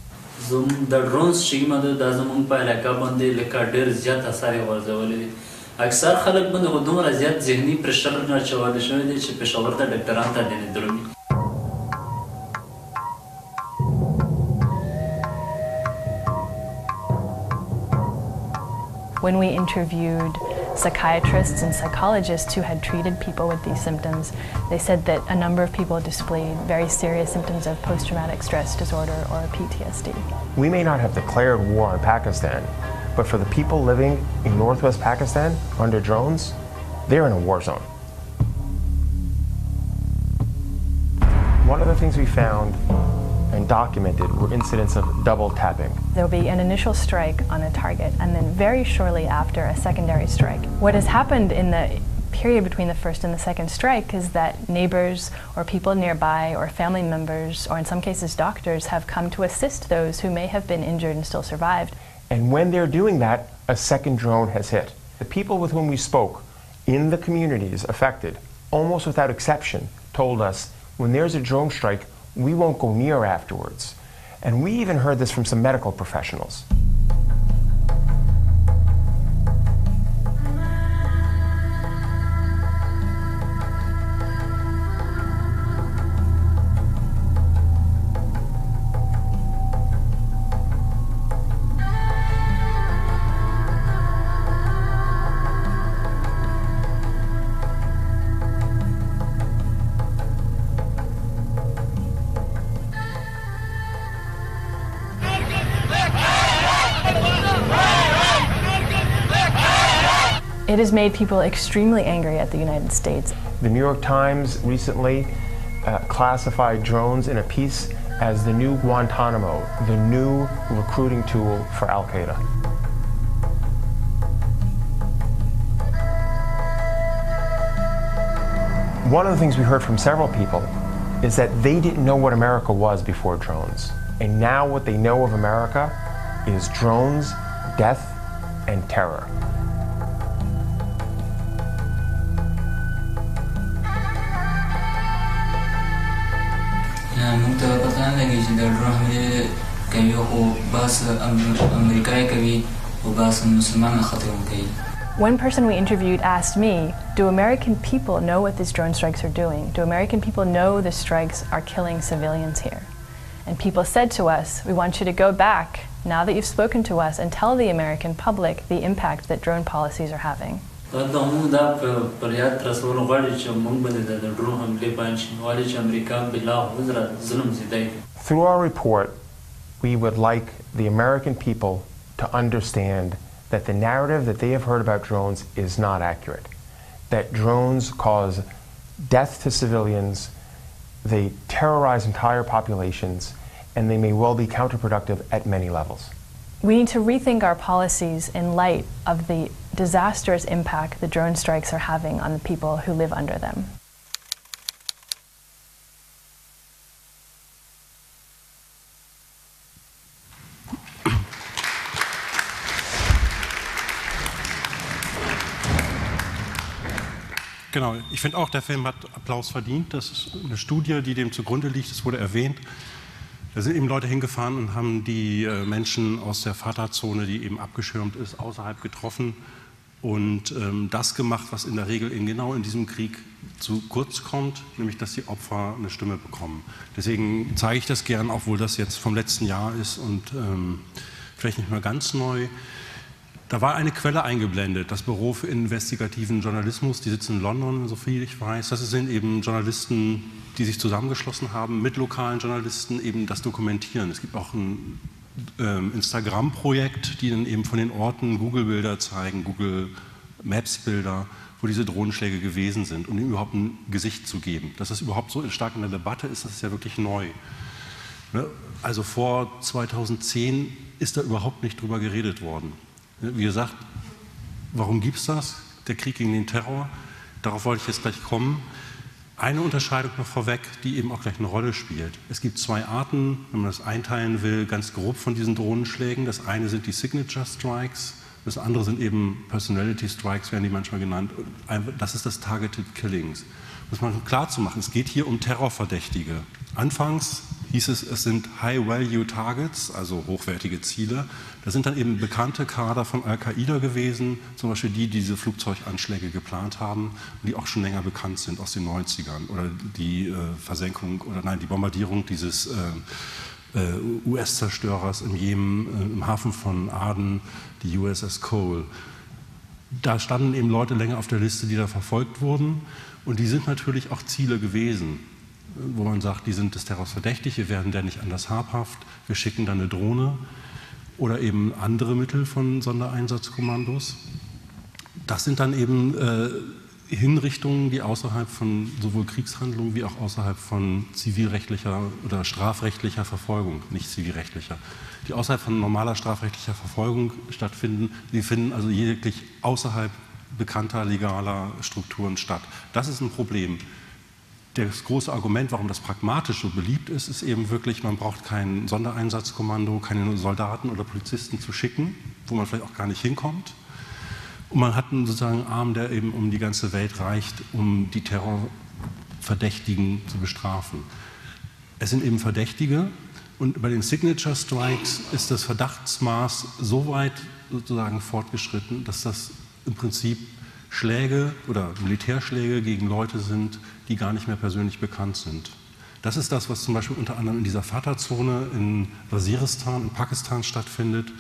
When we interviewed psychiatrists and psychologists who had treated people with these symptoms, they said that a number of people displayed very serious symptoms of post traumatic stress disorder or PTSD. We may not have declared war on Pakistan, but for the people living in northwest Pakistan under drones, they're in a war zone. One of the things we found and documented were incidents of double tapping. There'll be an initial strike on a target, and then very shortly after, a secondary strike. What has happened in the period between the first and the second strike is that neighbors or people nearby or family members or in some cases doctors have come to assist those who may have been injured and still survived. And when they're doing that, a second drone has hit. The people with whom we spoke in the communities affected, almost without exception, told us when there's a drone strike, we won't go near afterwards. And we even heard this from some medical professionals. It has made people extremely angry at the United States. The New York Times recently uh, classified drones in a piece as the new Guantanamo, the new recruiting tool for Al Qaeda. One of the things we heard from several people is that they didn't know what America was before drones. And now what they know of America is drones, death, and terror. موږ ته پته نه لګي چې د ډرون حملې کوي خو بس امریکایي کوي او بس مسلمان ختم کوي One person we interviewed asked me, Do American people know what these drone strikes are doing? Do American people know the strikes are killing civilians here? And people said to us, We want you to go back now that you've spoken to us and tell the American public the impact that drone policies are having. دا موږ دا پر یاد رسول غواړي چې موږ باندې د ډرون حملې باندې شي غواړي چې امریکا بلا وزره ظلم زیاتی Through our report, we would like the American people to understand that the narrative that they have heard about drones is not accurate. That drones cause death to civilians, they terrorize entire populations, and they may well be counterproductive at many levels. We need to rethink our policies in light of the disastrous impact the drone strikes are having on the people who live under them. Genau, ich finde auch, der Film hat Applaus verdient. Das ist eine Studie, die dem zugrunde liegt, das wurde erwähnt. Da sind eben Leute hingefahren und haben die äh, Menschen aus der Vaterzone, die eben abgeschirmt ist, außerhalb getroffen und ähm, das gemacht, was in der Regel in, genau in diesem Krieg zu kurz kommt, nämlich dass die Opfer eine Stimme bekommen. Deswegen zeige ich das gern, obwohl das jetzt vom letzten Jahr ist und ähm, vielleicht nicht mehr ganz neu. Da war eine Quelle eingeblendet, das Büro für investigativen Journalismus, die sitzen in London, soviel ich weiß. Das sind eben Journalisten, die sich zusammengeschlossen haben mit lokalen Journalisten, eben das dokumentieren. Es gibt auch ein Instagram-Projekt, die dann eben von den Orten Google-Bilder zeigen, Google Maps-Bilder, wo diese Drohnenschläge gewesen sind, um ihm überhaupt ein Gesicht zu geben. Dass das überhaupt so stark in der Debatte ist, das ist ja wirklich neu. Ne? Also vor 2010 ist da überhaupt nicht drüber geredet worden. Wie gesagt, warum gibt es das? Der Krieg gegen den Terror. Darauf wollte ich jetzt gleich kommen. Eine Unterscheidung noch vorweg, die eben auch gleich eine Rolle spielt. Es gibt zwei Arten, wenn man das einteilen will, ganz grob von diesen Drohnenschlägen. Das eine sind die Signature Strikes, das andere sind eben Personality Strikes, werden die manchmal genannt. Das ist das Targeted Killings. Muss man klar zu machen, es geht hier um Terrorverdächtige. Anfangs hieß es, es sind High-Value-Targets, also hochwertige Ziele. Das sind dann eben bekannte Kader von Al-Qaida gewesen, zum Beispiel die, die diese Flugzeuganschläge geplant haben die auch schon länger bekannt sind aus den 90ern. Oder die äh, Versenkung, oder nein, die Bombardierung dieses äh, äh, US-Zerstörers im Jemen, äh, im Hafen von Aden, die USS Cole. Da standen eben Leute länger auf der Liste, die da verfolgt wurden. Und die sind natürlich auch Ziele gewesen wo man sagt, die sind des Terrors verdächtig, wir werden der nicht anders habhaft, wir schicken dann eine Drohne oder eben andere Mittel von Sondereinsatzkommandos. Das sind dann eben äh, Hinrichtungen, die außerhalb von sowohl Kriegshandlungen wie auch außerhalb von zivilrechtlicher oder strafrechtlicher Verfolgung, nicht zivilrechtlicher, die außerhalb von normaler strafrechtlicher Verfolgung stattfinden. Die finden also lediglich außerhalb bekannter legaler Strukturen statt. Das ist ein Problem das große Argument, warum das pragmatisch so beliebt ist, ist eben wirklich, man braucht kein Sondereinsatzkommando, keine Soldaten oder Polizisten zu schicken, wo man vielleicht auch gar nicht hinkommt. Und man hat einen sozusagen Arm, der eben um die ganze Welt reicht, um die Terrorverdächtigen zu bestrafen. Es sind eben Verdächtige und bei den Signature Strikes ist das Verdachtsmaß so weit sozusagen fortgeschritten, dass das im Prinzip Schläge oder Militärschläge gegen Leute sind, die gar nicht mehr persönlich bekannt sind. Das ist das, was zum Beispiel unter anderem in dieser Fatah-Zone in Waziristan, in Pakistan stattfindet,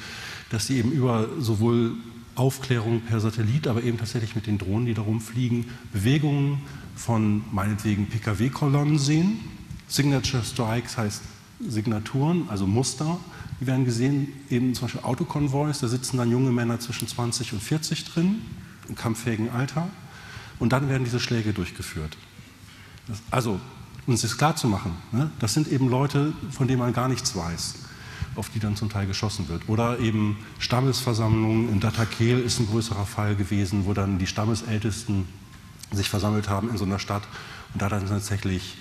dass sie eben über sowohl Aufklärung per Satellit, aber eben tatsächlich mit den Drohnen, die da rumfliegen, Bewegungen von meinetwegen Pkw-Kolonnen sehen. Signature Strikes heißt Signaturen, also Muster, die werden gesehen, eben zum Beispiel Autokonvois, da sitzen dann junge Männer zwischen 20 und 40 drin, im kampffähigen Alter. Und dann werden diese Schläge durchgeführt. Das, also, uns ist klar zu machen, ne? das sind eben Leute, von denen man gar nichts weiß, auf die dann zum Teil geschossen wird. Oder eben Stammesversammlungen. In Datakel ist ein größerer Fall gewesen, wo dann die Stammesältesten sich versammelt haben in so einer Stadt und da dann tatsächlich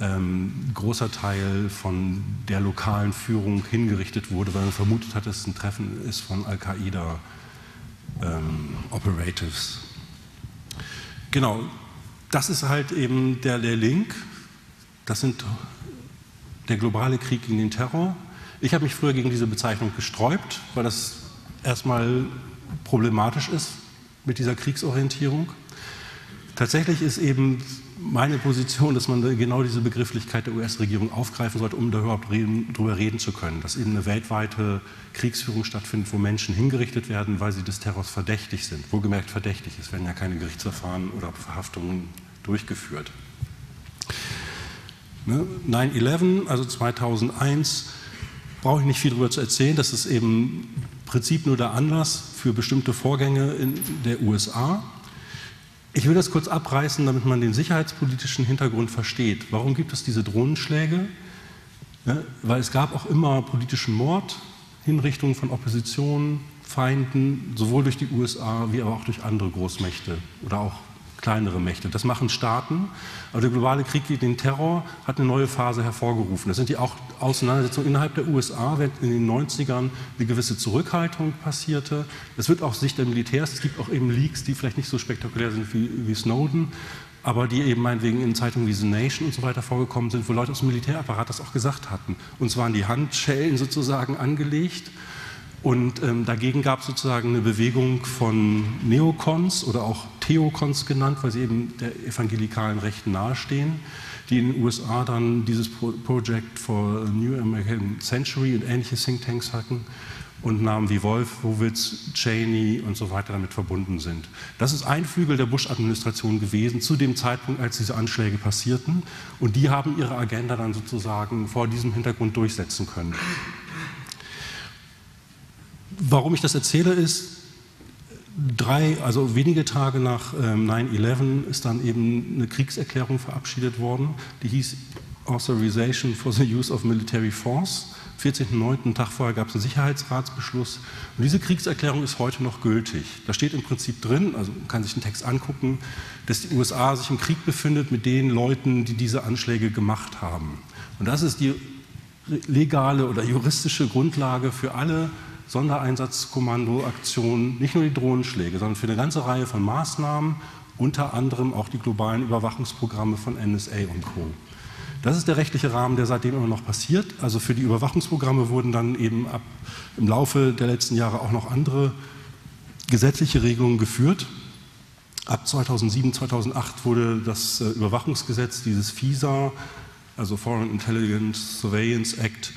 ähm, großer Teil von der lokalen Führung hingerichtet wurde, weil man vermutet hat, dass es ein Treffen ist von Al-Qaida ähm, Operatives. Genau, das ist halt eben der, der Link. Das sind der globale Krieg gegen den Terror. Ich habe mich früher gegen diese Bezeichnung gesträubt, weil das erstmal problematisch ist, mit dieser Kriegsorientierung. Tatsächlich ist eben meine Position, dass man genau diese Begrifflichkeit der US-Regierung aufgreifen sollte, um überhaupt reden, darüber reden zu können, dass eben eine weltweite Kriegsführung stattfindet, wo Menschen hingerichtet werden, weil sie des Terrors verdächtig sind. Wohlgemerkt verdächtig, es werden ja keine Gerichtsverfahren oder Verhaftungen durchgeführt. 9-11, ne? also 2001, brauche ich nicht viel darüber zu erzählen. Das ist eben im Prinzip nur der Anlass für bestimmte Vorgänge in der USA. Ich will das kurz abreißen, damit man den sicherheitspolitischen Hintergrund versteht. Warum gibt es diese Drohnenschläge? Ja, weil es gab auch immer politischen Mord, Hinrichtungen von Opposition, Feinden, sowohl durch die USA wie aber auch durch andere Großmächte oder auch kleinere Mächte. Das machen Staaten. Aber der globale Krieg gegen den Terror hat eine neue Phase hervorgerufen. Das sind die auch Auseinandersetzungen innerhalb der USA, während in den 90ern eine gewisse Zurückhaltung passierte. Es wird auch Sicht der Militärs, es gibt auch eben Leaks, die vielleicht nicht so spektakulär sind wie, wie Snowden, aber die eben meinetwegen in Zeitungen wie The Nation und so weiter vorgekommen sind, wo Leute aus dem Militärapparat das auch gesagt hatten. Und zwar waren die Handschellen sozusagen angelegt und ähm, dagegen gab es sozusagen eine Bewegung von Neokons oder auch Theokons genannt, weil sie eben der evangelikalen Rechten nahestehen, die in den USA dann dieses Project for a New American Century und ähnliche Thinktanks hatten und Namen wie Wolfowitz, Cheney und so weiter damit verbunden sind. Das ist ein Flügel der Bush-Administration gewesen zu dem Zeitpunkt, als diese Anschläge passierten. Und die haben ihre Agenda dann sozusagen vor diesem Hintergrund durchsetzen können. Warum ich das erzähle, ist, drei, also wenige Tage nach 9-11 ähm, ist dann eben eine Kriegserklärung verabschiedet worden, die hieß Authorization for the Use of Military Force. 14.09. Tag vorher gab es einen Sicherheitsratsbeschluss. Und diese Kriegserklärung ist heute noch gültig. Da steht im Prinzip drin, also man kann sich den Text angucken, dass die USA sich im Krieg befindet mit den Leuten, die diese Anschläge gemacht haben. Und das ist die legale oder juristische Grundlage für alle Sondereinsatzkommandoaktionen, nicht nur die Drohnenschläge, sondern für eine ganze Reihe von Maßnahmen, unter anderem auch die globalen Überwachungsprogramme von NSA und Co. Das ist der rechtliche Rahmen, der seitdem immer noch passiert. Also für die Überwachungsprogramme wurden dann eben ab, im Laufe der letzten Jahre auch noch andere gesetzliche Regelungen geführt. Ab 2007, 2008 wurde das äh, Überwachungsgesetz, dieses FISA, also Foreign Intelligence Surveillance Act,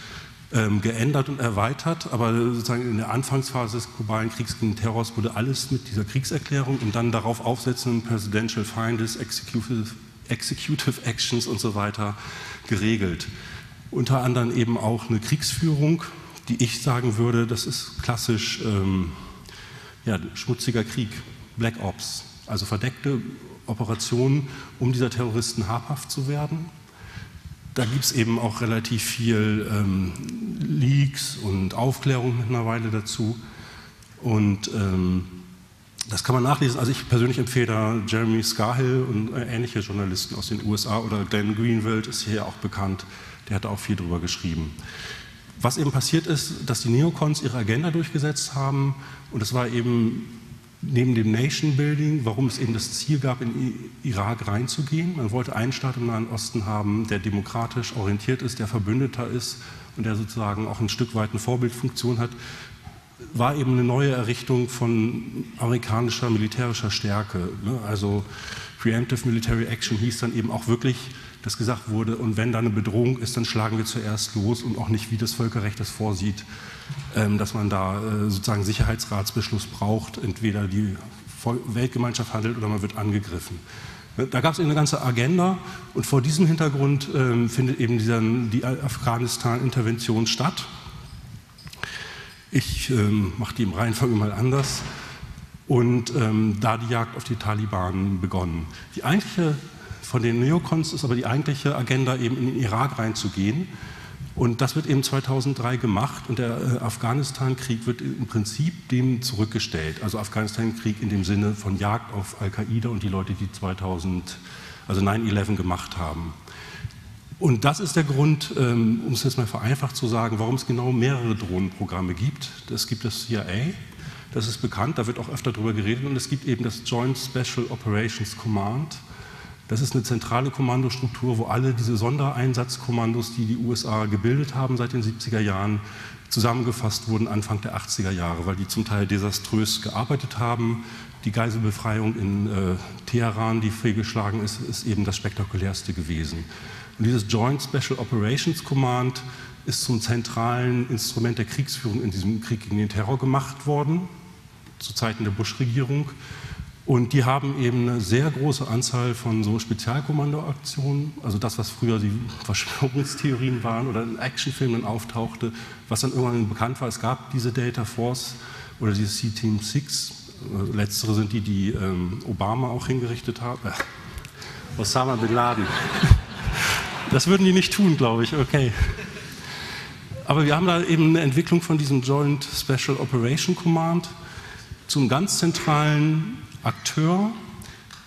ähm, geändert und erweitert, aber sozusagen in der Anfangsphase des globalen Kriegs gegen Terrors wurde alles mit dieser Kriegserklärung und dann darauf aufsetzenden Presidential Finders, Executive, Executive Actions und so weiter geregelt. Unter anderem eben auch eine Kriegsführung, die ich sagen würde, das ist klassisch ähm, ja, schmutziger Krieg, Black Ops, also verdeckte Operationen, um dieser Terroristen habhaft zu werden da gibt es eben auch relativ viel ähm, Leaks und Aufklärung mittlerweile dazu. Und ähm, das kann man nachlesen. Also ich persönlich empfehle da Jeremy Scahill und äh, ähnliche Journalisten aus den USA oder Glenn Greenwald ist hier auch bekannt. Der hat auch viel darüber geschrieben. Was eben passiert ist, dass die Neocons ihre Agenda durchgesetzt haben und es war eben neben dem Nation Building, warum es eben das Ziel gab, in Irak reinzugehen. Man wollte einen Staat im Nahen Osten haben, der demokratisch orientiert ist, der Verbündeter ist und der sozusagen auch ein Stück weit eine Vorbildfunktion hat, war eben eine neue Errichtung von amerikanischer militärischer Stärke. Ne? Also Preemptive Military Action hieß dann eben auch wirklich, dass gesagt wurde, und wenn da eine Bedrohung ist, dann schlagen wir zuerst los und auch nicht, wie das Völkerrecht das vorsieht, dass man da äh, sozusagen Sicherheitsratsbeschluss braucht, entweder die Weltgemeinschaft handelt oder man wird angegriffen. Ne, da gab es eine ganze Agenda und vor diesem Hintergrund ähm, findet eben dieser, die Afghanistan-Intervention statt. Ich ähm, mache die im Reihenfolge mal anders und ähm, da die Jagd auf die Taliban begonnen. Die eigentliche, von den Neokons ist aber die eigentliche Agenda eben in den Irak reinzugehen und das wird eben 2003 gemacht und der äh, Afghanistan-Krieg wird im Prinzip dem zurückgestellt. Also Afghanistan-Krieg in dem Sinne von Jagd auf Al-Qaida und die Leute, die 2000, also 9-11 gemacht haben. Und das ist der Grund, ähm, um es jetzt mal vereinfacht zu sagen, warum es genau mehrere Drohnenprogramme gibt. Es gibt das CIA, das ist bekannt, da wird auch öfter darüber geredet, und es gibt eben das Joint Special Operations Command, Das ist eine zentrale Kommandostruktur, wo alle diese Sondereinsatzkommandos, die die USA gebildet haben seit den 70er Jahren, zusammengefasst wurden Anfang der 80er Jahre, weil die zum Teil desaströs gearbeitet haben. Die Geiselbefreiung in äh, Teheran, die fehlgeschlagen ist, ist eben das spektakulärste gewesen. Und dieses Joint Special Operations Command ist zum zentralen Instrument der Kriegsführung in diesem Krieg gegen den Terror gemacht worden, zu Zeiten der Bush-Regierung. Und die haben eben eine sehr große Anzahl von so Spezialkommandoaktionen, also das, was früher die Verschwörungstheorien waren oder in Actionfilmen auftauchte, was dann irgendwann bekannt war. Es gab diese Data Force oder diese C-Team 6. Letztere sind die, die ähm, Obama auch hingerichtet hat. Äh, Osama Bin Laden. Das würden die nicht tun, glaube ich. Okay. Aber wir haben da eben eine Entwicklung von diesem Joint Special Operation Command zum ganz zentralen Akteur,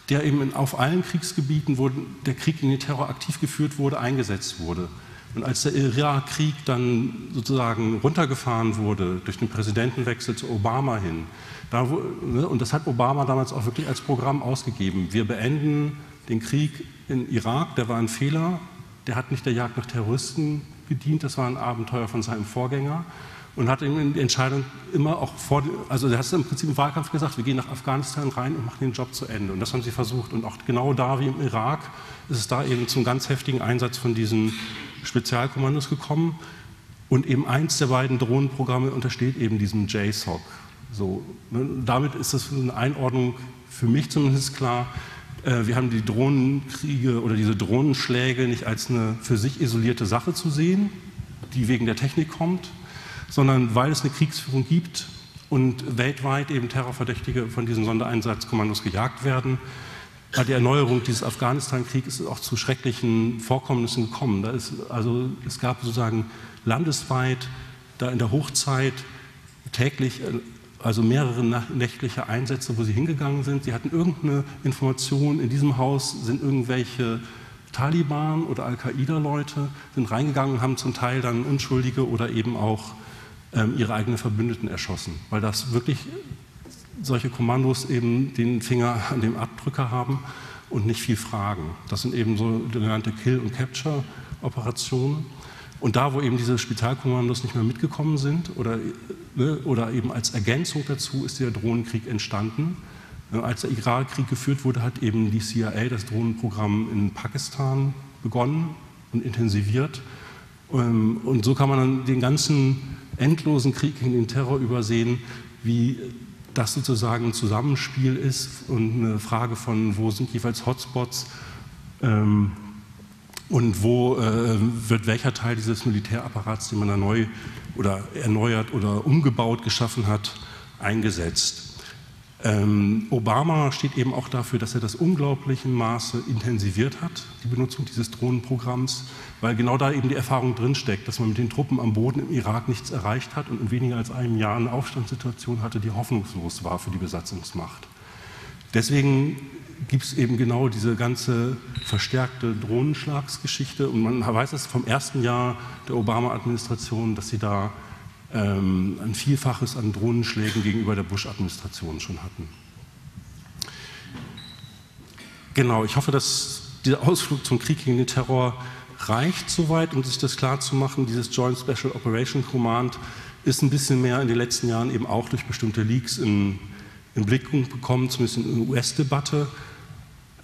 der eben auf allen Kriegsgebieten, wo der Krieg gegen den Terror aktiv geführt wurde, eingesetzt wurde. Und als der Irakkrieg dann sozusagen runtergefahren wurde durch den Präsidentenwechsel zu Obama hin, da, ne, und das hat Obama damals auch wirklich als Programm ausgegeben, wir beenden den Krieg in Irak, der war ein Fehler, der hat nicht der Jagd nach Terroristen gedient, das war ein Abenteuer von seinem Vorgänger und hat ihm die Entscheidung immer auch vor, also er hat im Prinzip im Wahlkampf gesagt, wir gehen nach Afghanistan rein und machen den Job zu Ende. Und das haben sie versucht. Und auch genau da wie im Irak ist es da eben zum ganz heftigen Einsatz von diesen Spezialkommandos gekommen. Und eben eins der beiden Drohnenprogramme untersteht eben diesem JSOC. So, ne, damit ist das eine Einordnung für mich zumindest klar. Äh, wir haben die Drohnenkriege oder diese Drohnenschläge nicht als eine für sich isolierte Sache zu sehen, die wegen der Technik kommt, sondern weil es eine Kriegsführung gibt und weltweit eben Terrorverdächtige von diesen Sondereinsatzkommandos gejagt werden. Bei der Erneuerung dieses Afghanistan-Kriegs ist es auch zu schrecklichen Vorkommnissen gekommen. Da ist, also, es gab sozusagen landesweit, da in der Hochzeit täglich also mehrere nächtliche Einsätze, wo sie hingegangen sind. Sie hatten irgendeine Information, in diesem Haus sind irgendwelche Taliban oder Al-Qaida-Leute, sind reingegangen und haben zum Teil dann Unschuldige oder eben auch ihre eigenen Verbündeten erschossen, weil das wirklich solche Kommandos eben den Finger an dem Abdrücker haben und nicht viel fragen. Das sind eben so genannte Kill- und Capture-Operationen. Und da, wo eben diese Spezialkommandos nicht mehr mitgekommen sind oder, ne, oder eben als Ergänzung dazu, ist der Drohnenkrieg entstanden. Als der Irakkrieg geführt wurde, hat eben die CIA das Drohnenprogramm in Pakistan begonnen und intensiviert. Ähm, und so kann man dann den ganzen endlosen Krieg gegen den Terror übersehen, wie das sozusagen ein Zusammenspiel ist und eine Frage von, wo sind jeweils Hotspots ähm, und wo äh, wird welcher Teil dieses Militärapparats, den man da neu oder erneuert oder umgebaut geschaffen hat, eingesetzt. Ähm, Obama steht eben auch dafür, dass er das unglaublichen Maße intensiviert hat, die Benutzung dieses Drohnenprogramms weil genau da eben die Erfahrung drinsteckt, dass man mit den Truppen am Boden im Irak nichts erreicht hat und in weniger als einem Jahr eine Aufstandssituation hatte, die hoffnungslos war für die Besatzungsmacht. Deswegen gibt es eben genau diese ganze verstärkte Drohnenschlagsgeschichte und man weiß es vom ersten Jahr der Obama-Administration, dass sie da ähm, ein Vielfaches an Drohnenschlägen gegenüber der Bush-Administration schon hatten. Genau, ich hoffe, dass dieser Ausflug zum Krieg gegen den Terror reicht soweit, um sich das klar zu machen. Dieses Joint Special Operation Command ist ein bisschen mehr in den letzten Jahren eben auch durch bestimmte Leaks in, in Blickpunkt gekommen, zumindest in der US-Debatte.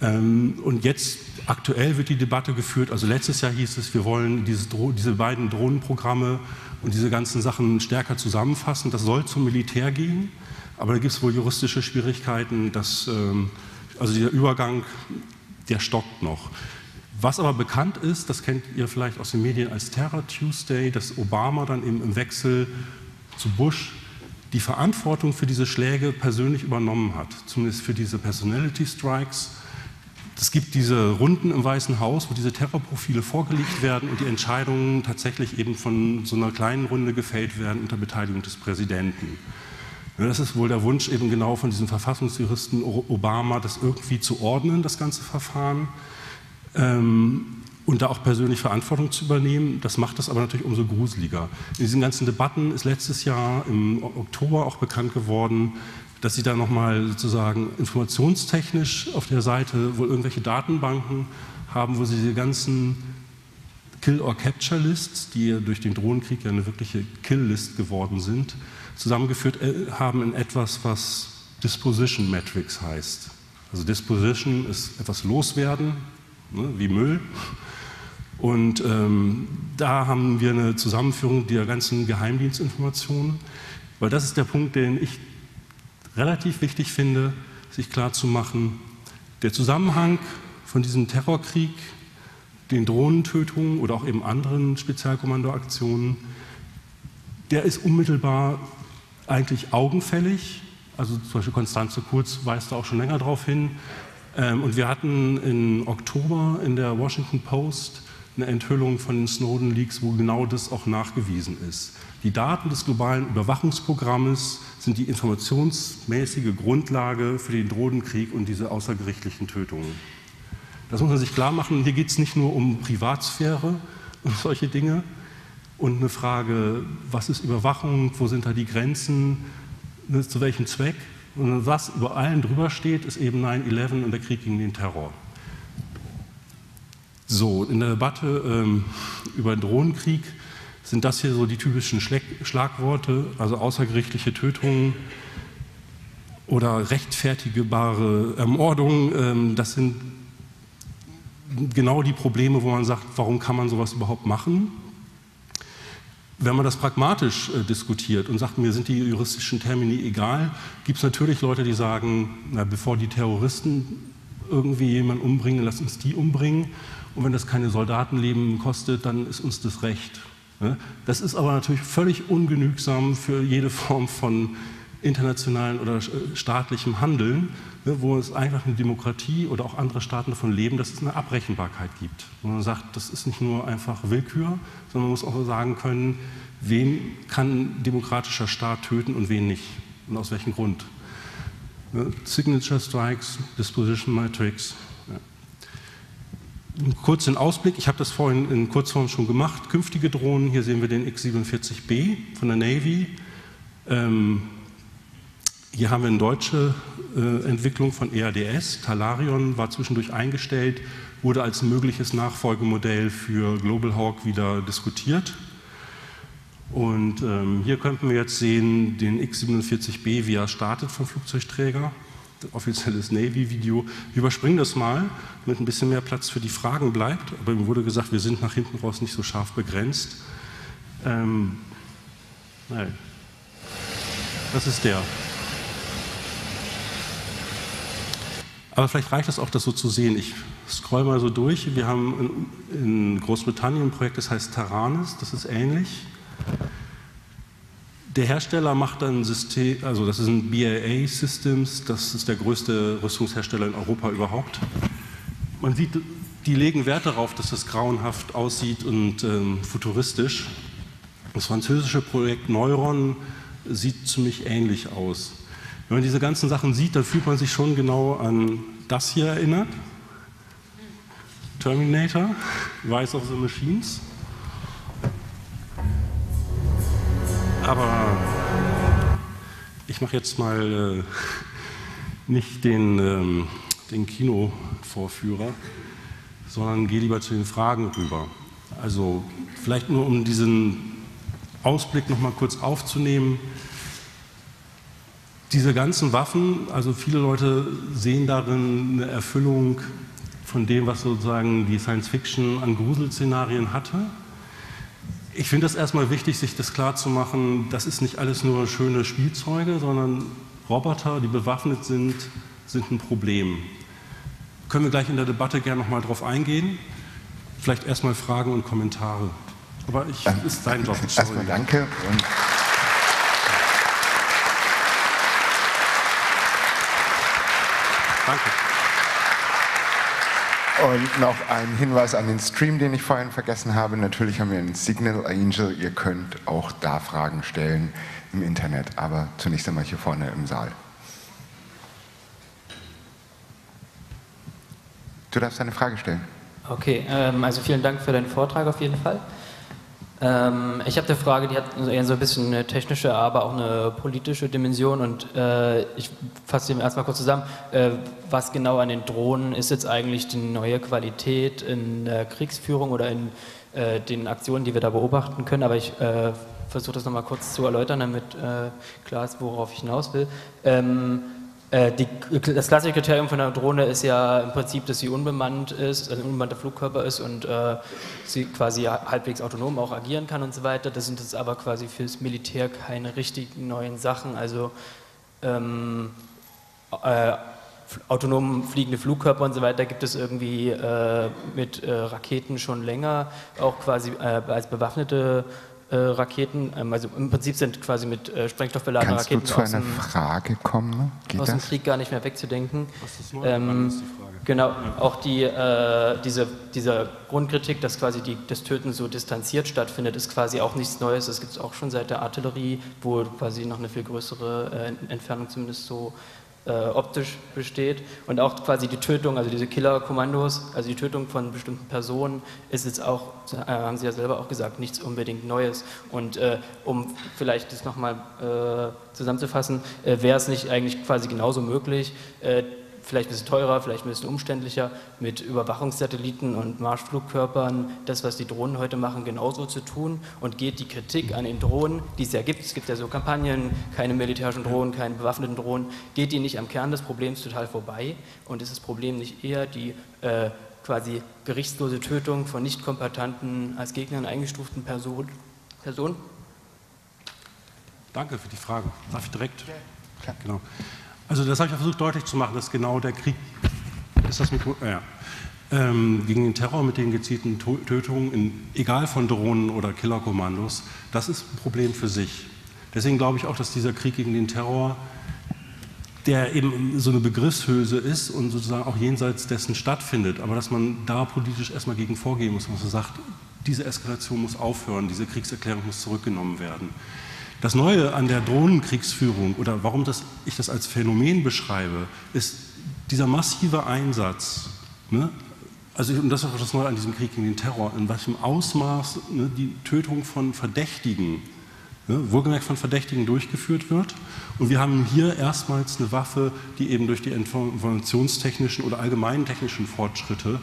Ähm, und jetzt aktuell wird die Debatte geführt. Also letztes Jahr hieß es, wir wollen diese beiden Drohnenprogramme und diese ganzen Sachen stärker zusammenfassen. Das soll zum Militär gehen, aber da gibt es wohl juristische Schwierigkeiten. Dass, ähm, also dieser Übergang, der stockt noch. Was aber bekannt ist, das kennt ihr vielleicht aus den Medien als Terror Tuesday, dass Obama dann eben im Wechsel zu Bush die Verantwortung für diese Schläge persönlich übernommen hat, zumindest für diese Personality Strikes. Es gibt diese Runden im Weißen Haus, wo diese Terrorprofile vorgelegt werden und die Entscheidungen tatsächlich eben von so einer kleinen Runde gefällt werden unter Beteiligung des Präsidenten. Das ist wohl der Wunsch eben genau von diesem Verfassungsjuristen Obama, das irgendwie zu ordnen, das ganze Verfahren ähm, und da auch persönlich Verantwortung zu übernehmen. Das macht das aber natürlich umso gruseliger. In diesen ganzen Debatten ist letztes Jahr im Oktober auch bekannt geworden, dass sie da nochmal sozusagen informationstechnisch auf der Seite wohl irgendwelche Datenbanken haben, wo sie die ganzen Kill-or-Capture-Lists, die ja durch den Drohnenkrieg ja eine wirkliche Kill-List geworden sind, zusammengeführt äh, haben in etwas, was Disposition Metrics heißt. Also Disposition ist etwas loswerden, ne, wie Müll. Und ähm, da haben wir eine Zusammenführung der ganzen Geheimdienstinformationen, weil das ist der Punkt, den ich relativ wichtig finde, sich klarzumachen. Der Zusammenhang von diesem Terrorkrieg, den Drohnentötungen oder auch eben anderen Spezialkommandoaktionen, der ist unmittelbar eigentlich augenfällig. Also zum Beispiel Konstanze Kurz weist da auch schon länger darauf hin. Ähm, und wir hatten im Oktober in der Washington Post eine Enthüllung von den Snowden-Leaks, wo genau das auch nachgewiesen ist. Die Daten des globalen Überwachungsprogrammes sind die informationsmäßige Grundlage für den Drohnenkrieg und diese außergerichtlichen Tötungen. Das muss man sich klar machen. Hier geht es nicht nur um Privatsphäre und solche Dinge und eine Frage, was ist Überwachung, wo sind da die Grenzen, ne, zu welchem Zweck. Und was über allen drüber steht, ist eben 9-11 und der Krieg gegen den Terror. So, in der Debatte ähm, über den Drohnenkrieg sind das hier so die typischen Schlagworte, also außergerichtliche Tötungen oder rechtfertigbare Ermordungen. Ähm, das sind genau die Probleme, wo man sagt, warum kann man sowas überhaupt machen? Wenn man das pragmatisch äh, diskutiert und sagt, mir sind die juristischen Termini egal, gibt es natürlich Leute, die sagen, na, bevor die Terroristen irgendwie jemanden umbringen, lass uns die umbringen. Und wenn das keine Soldatenleben kostet, dann ist uns das recht. Ne? Das ist aber natürlich völlig ungenügsam für jede Form von internationalen oder staatlichem Handeln, ne, wo es einfach eine Demokratie oder auch andere Staaten davon leben, dass es eine Abrechenbarkeit gibt. Und man sagt, das ist nicht nur einfach Willkür, sondern man muss auch sagen können, wen kann ein demokratischer Staat töten und wen nicht und aus welchem Grund. Ne, Signature Strikes, Disposition Matrix, Kurz den Ausblick, ich habe das vorhin in Kurzform schon gemacht. Künftige Drohnen, hier sehen wir den X-47B von der Navy. Ähm, hier haben wir eine deutsche äh, Entwicklung von EADS. Talarion war zwischendurch eingestellt, wurde als mögliches Nachfolgemodell für Global Hawk wieder diskutiert. Und ähm, hier könnten wir jetzt sehen den X-47B, wie er startet vom Flugzeugträger offizielles Navy-Video. Überspringen das mal, damit ein bisschen mehr Platz für die Fragen bleibt. Aber mir wurde gesagt, wir sind nach hinten raus nicht so scharf begrenzt. Ähm, nein. Das ist der. Aber vielleicht reicht es auch, das so zu sehen. Ich scroll mal so durch. Wir haben in Großbritannien ein Projekt, das heißt Taranis, das ist ähnlich. Der Hersteller macht dann ein System, also das ist ein BAA Systems, das ist der größte Rüstungshersteller in Europa überhaupt. Man sieht, die legen Wert darauf, dass das grauenhaft aussieht und ähm, futuristisch. Das französische Projekt Neuron sieht ziemlich ähnlich aus. Wenn man diese ganzen Sachen sieht, dann fühlt man sich schon genau an das hier erinnert. Terminator, Rise of the Machines. Aber ich mache jetzt mal äh, nicht den, ähm, den Kinovorführer, sondern gehe lieber zu den Fragen rüber. Also vielleicht nur um diesen Ausblick noch mal kurz aufzunehmen. Diese ganzen Waffen, also viele Leute sehen darin eine Erfüllung von dem, was sozusagen die Science Fiction an Gruselszenarien hatte. Ich finde es erstmal wichtig, sich das klarzumachen, das ist nicht alles nur schöne Spielzeuge, sondern Roboter, die bewaffnet sind, sind ein Problem. Können wir gleich in der Debatte gerne nochmal drauf eingehen? Vielleicht erstmal Fragen und Kommentare. Aber ich, ähm, ist sein Job. Erstmal danke. Und danke. Und noch ein Hinweis an den Stream, den ich vorhin vergessen habe. Natürlich haben wir einen Signal Angel. Ihr könnt auch da Fragen stellen im Internet, aber zunächst einmal hier vorne im Saal. Du darfst eine Frage stellen. Okay, ähm, also vielen Dank für deinen Vortrag auf jeden Fall. Ähm, ich habe eine Frage, die hat eher so ein bisschen eine technische, aber auch eine politische Dimension und äh, ich fasse erstmal kurz zusammen. Äh, was genau an den Drohnen ist jetzt eigentlich die neue Qualität in der Kriegsführung oder in äh, den Aktionen, die wir da beobachten können? Aber ich äh, versuche das nochmal kurz zu erläutern, damit äh, klar ist, worauf ich hinaus will. Ähm, äh, die, das klassische Kriterium von einer Drohne ist ja im Prinzip, dass sie unbemannt ist, also ein unbemannter Flugkörper ist und äh, sie quasi halbwegs autonom auch agieren kann und so weiter. Das sind jetzt aber quasi fürs Militär keine richtigen neuen Sachen. Also ähm, äh, autonom fliegende Flugkörper und so weiter gibt es irgendwie äh, mit äh, Raketen schon länger, auch quasi äh, als bewaffnete äh, Raketen, ähm, also im Prinzip sind quasi mit äh, Sprengstoff beladene Kannst Raketen du zu aus, einer dem, Frage kommen? Geht aus dem das? Krieg gar nicht mehr wegzudenken. Was ist neu Ähm, daran, ist die Frage. Genau, auch die, äh, diese, diese Grundkritik, dass quasi die, das Töten so distanziert stattfindet, ist quasi auch nichts Neues. Das gibt es auch schon seit der Artillerie, wo quasi noch eine viel größere äh, Entfernung zumindest so äh, optisch besteht. Und auch quasi die Tötung, also diese Killer-Kommandos, also die Tötung von bestimmten Personen, ist jetzt auch, äh, haben Sie ja selber auch gesagt, nichts unbedingt Neues. Und äh, um vielleicht das nochmal äh, zusammenzufassen, äh, wäre es nicht eigentlich quasi genauso möglich, äh, vielleicht ein bisschen teurer, vielleicht ein bisschen umständlicher, mit Überwachungssatelliten und Marschflugkörpern das, was die Drohnen heute machen, genauso zu tun und geht die Kritik an den Drohnen, die es ja gibt, es gibt ja so Kampagnen, keine militärischen Drohnen, keine bewaffneten Drohnen, geht die nicht am Kern des Problems total vorbei und ist das Problem nicht eher die äh, quasi gerichtslose Tötung von nicht kompetenten, als Gegnern eingestuften Person, Personen? Danke für die Frage. Darf ich direkt? Genau. Also das habe ich ja versucht deutlich zu machen, dass genau der Krieg, ist das Mikro? Ja. Ähm, gegen den Terror mit den gezielten Tötungen, in, egal von Drohnen oder Killerkommandos, das ist ein Problem für sich. Deswegen glaube ich auch, dass dieser Krieg gegen den Terror, der eben so eine Begriffshülse ist und sozusagen auch jenseits dessen stattfindet, aber dass man da politisch erstmal gegen vorgehen muss, dass man sagt, diese Eskalation muss aufhören, diese Kriegserklärung muss zurückgenommen werden. Das Neue an der Drohnenkriegsführung oder warum das, ich das als Phänomen beschreibe, ist dieser massive Einsatz. Ne? Also, und das ist auch das Neue an diesem Krieg gegen den Terror, in welchem Ausmaß ne, die Tötung von Verdächtigen, ne, wohlgemerkt von Verdächtigen durchgeführt wird. Und wir haben hier erstmals eine Waffe, die eben durch die informationstechnischen oder allgemeinen technischen Fortschritte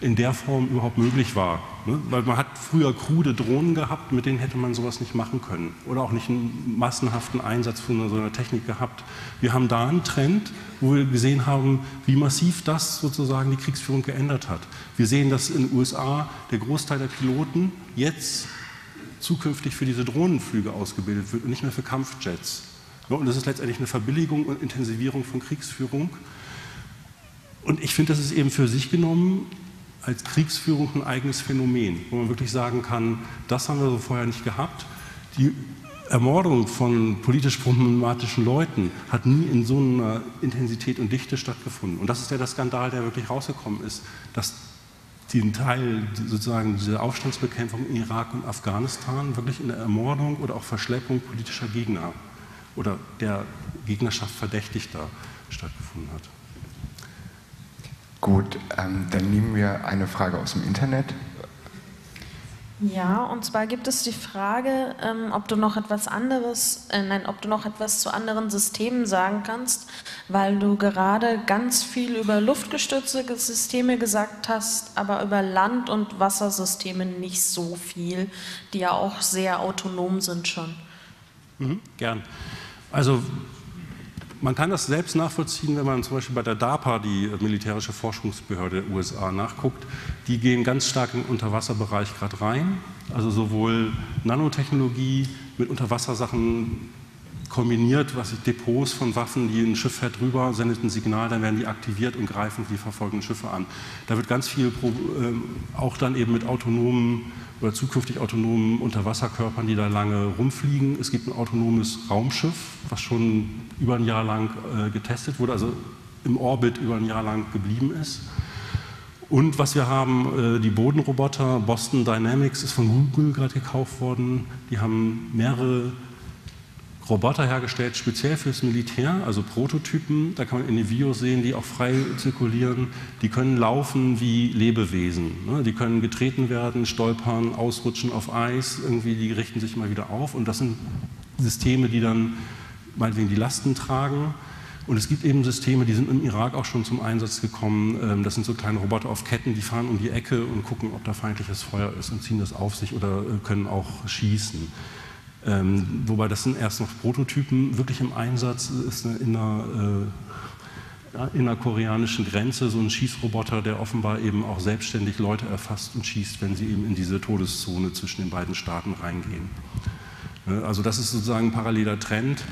in der Form überhaupt möglich war. Ne? Weil man hat früher krude Drohnen gehabt, mit denen hätte man sowas nicht machen können. Oder auch nicht einen massenhaften Einsatz von so einer Technik gehabt. Wir haben da einen Trend, wo wir gesehen haben, wie massiv das sozusagen die Kriegsführung geändert hat. Wir sehen, dass in den USA der Großteil der Piloten jetzt zukünftig für diese Drohnenflüge ausgebildet wird und nicht mehr für Kampfjets. Ja, Und das ist letztendlich eine Verbilligung und Intensivierung von Kriegsführung. Und ich finde, das ist eben für sich genommen als Kriegsführung ein eigenes Phänomen, wo man wirklich sagen kann, das haben wir so vorher nicht gehabt. Die Ermordung von politisch problematischen Leuten hat nie in so einer Intensität und Dichte stattgefunden. Und das ist ja der Skandal, der wirklich rausgekommen ist, dass den Teil sozusagen dieser Aufstandsbekämpfung in Irak und Afghanistan wirklich in der Ermordung oder auch Verschleppung politischer Gegner oder der Gegnerschaft Verdächtigter stattgefunden hat. Gut, ähm, dann nehmen wir eine Frage aus dem Internet. Ja, und zwar gibt es die Frage, ähm, ob du noch etwas anderes, äh, nein, ob du noch etwas zu anderen Systemen sagen kannst, weil du gerade ganz viel über luftgestützte Systeme gesagt hast, aber über Land- und Wassersysteme nicht so viel, die ja auch sehr autonom sind schon. Mhm, gern. Also man kann das selbst nachvollziehen, wenn man zum Beispiel bei der DARPA, die militärische Forschungsbehörde der USA, nachguckt. Die gehen ganz stark den Unterwasserbereich gerade rein. Also sowohl Nanotechnologie mit Unterwassersachen kombiniert, was ich, Depots von Waffen, die ein Schiff fährt drüber, sendet ein Signal, dann werden die aktiviert und greifen die verfolgenden Schiffe an. Da wird ganz viel Pro- ähm, auch dann eben mit autonomen oder zukünftig autonomen Unterwasserkörpern, die da lange rumfliegen. Es gibt ein autonomes Raumschiff, was schon über ein Jahr lang äh, getestet wurde, also im Orbit über ein Jahr lang geblieben ist. Und was wir haben, äh, die Bodenroboter, Boston Dynamics ist von Google gerade gekauft worden. Die haben mehrere Roboter hergestellt, speziell fürs Militär, also Prototypen. Da kann man in den Videos sehen, die auch frei zirkulieren. Die können laufen wie Lebewesen. Ne? Die können getreten werden, stolpern, ausrutschen auf Eis. Irgendwie, die richten sich mal wieder auf. Und das sind Systeme, die dann meinetwegen die Lasten tragen. Und es gibt eben Systeme, die sind im Irak auch schon zum Einsatz gekommen. Ähm, das sind so kleine Roboter auf Ketten, die fahren um die Ecke und gucken, ob da feindliches Feuer ist und ziehen das auf sich oder äh, können auch schießen. Ähm, wobei das sind erst noch Prototypen. Wirklich im Einsatz ist eine inner, äh, innerkoreanischen Grenze so ein Schießroboter, der offenbar eben auch selbstständig Leute erfasst und schießt, wenn sie eben in diese Todeszone zwischen den beiden Staaten reingehen. Also das ist sozusagen ein paralleler Trend.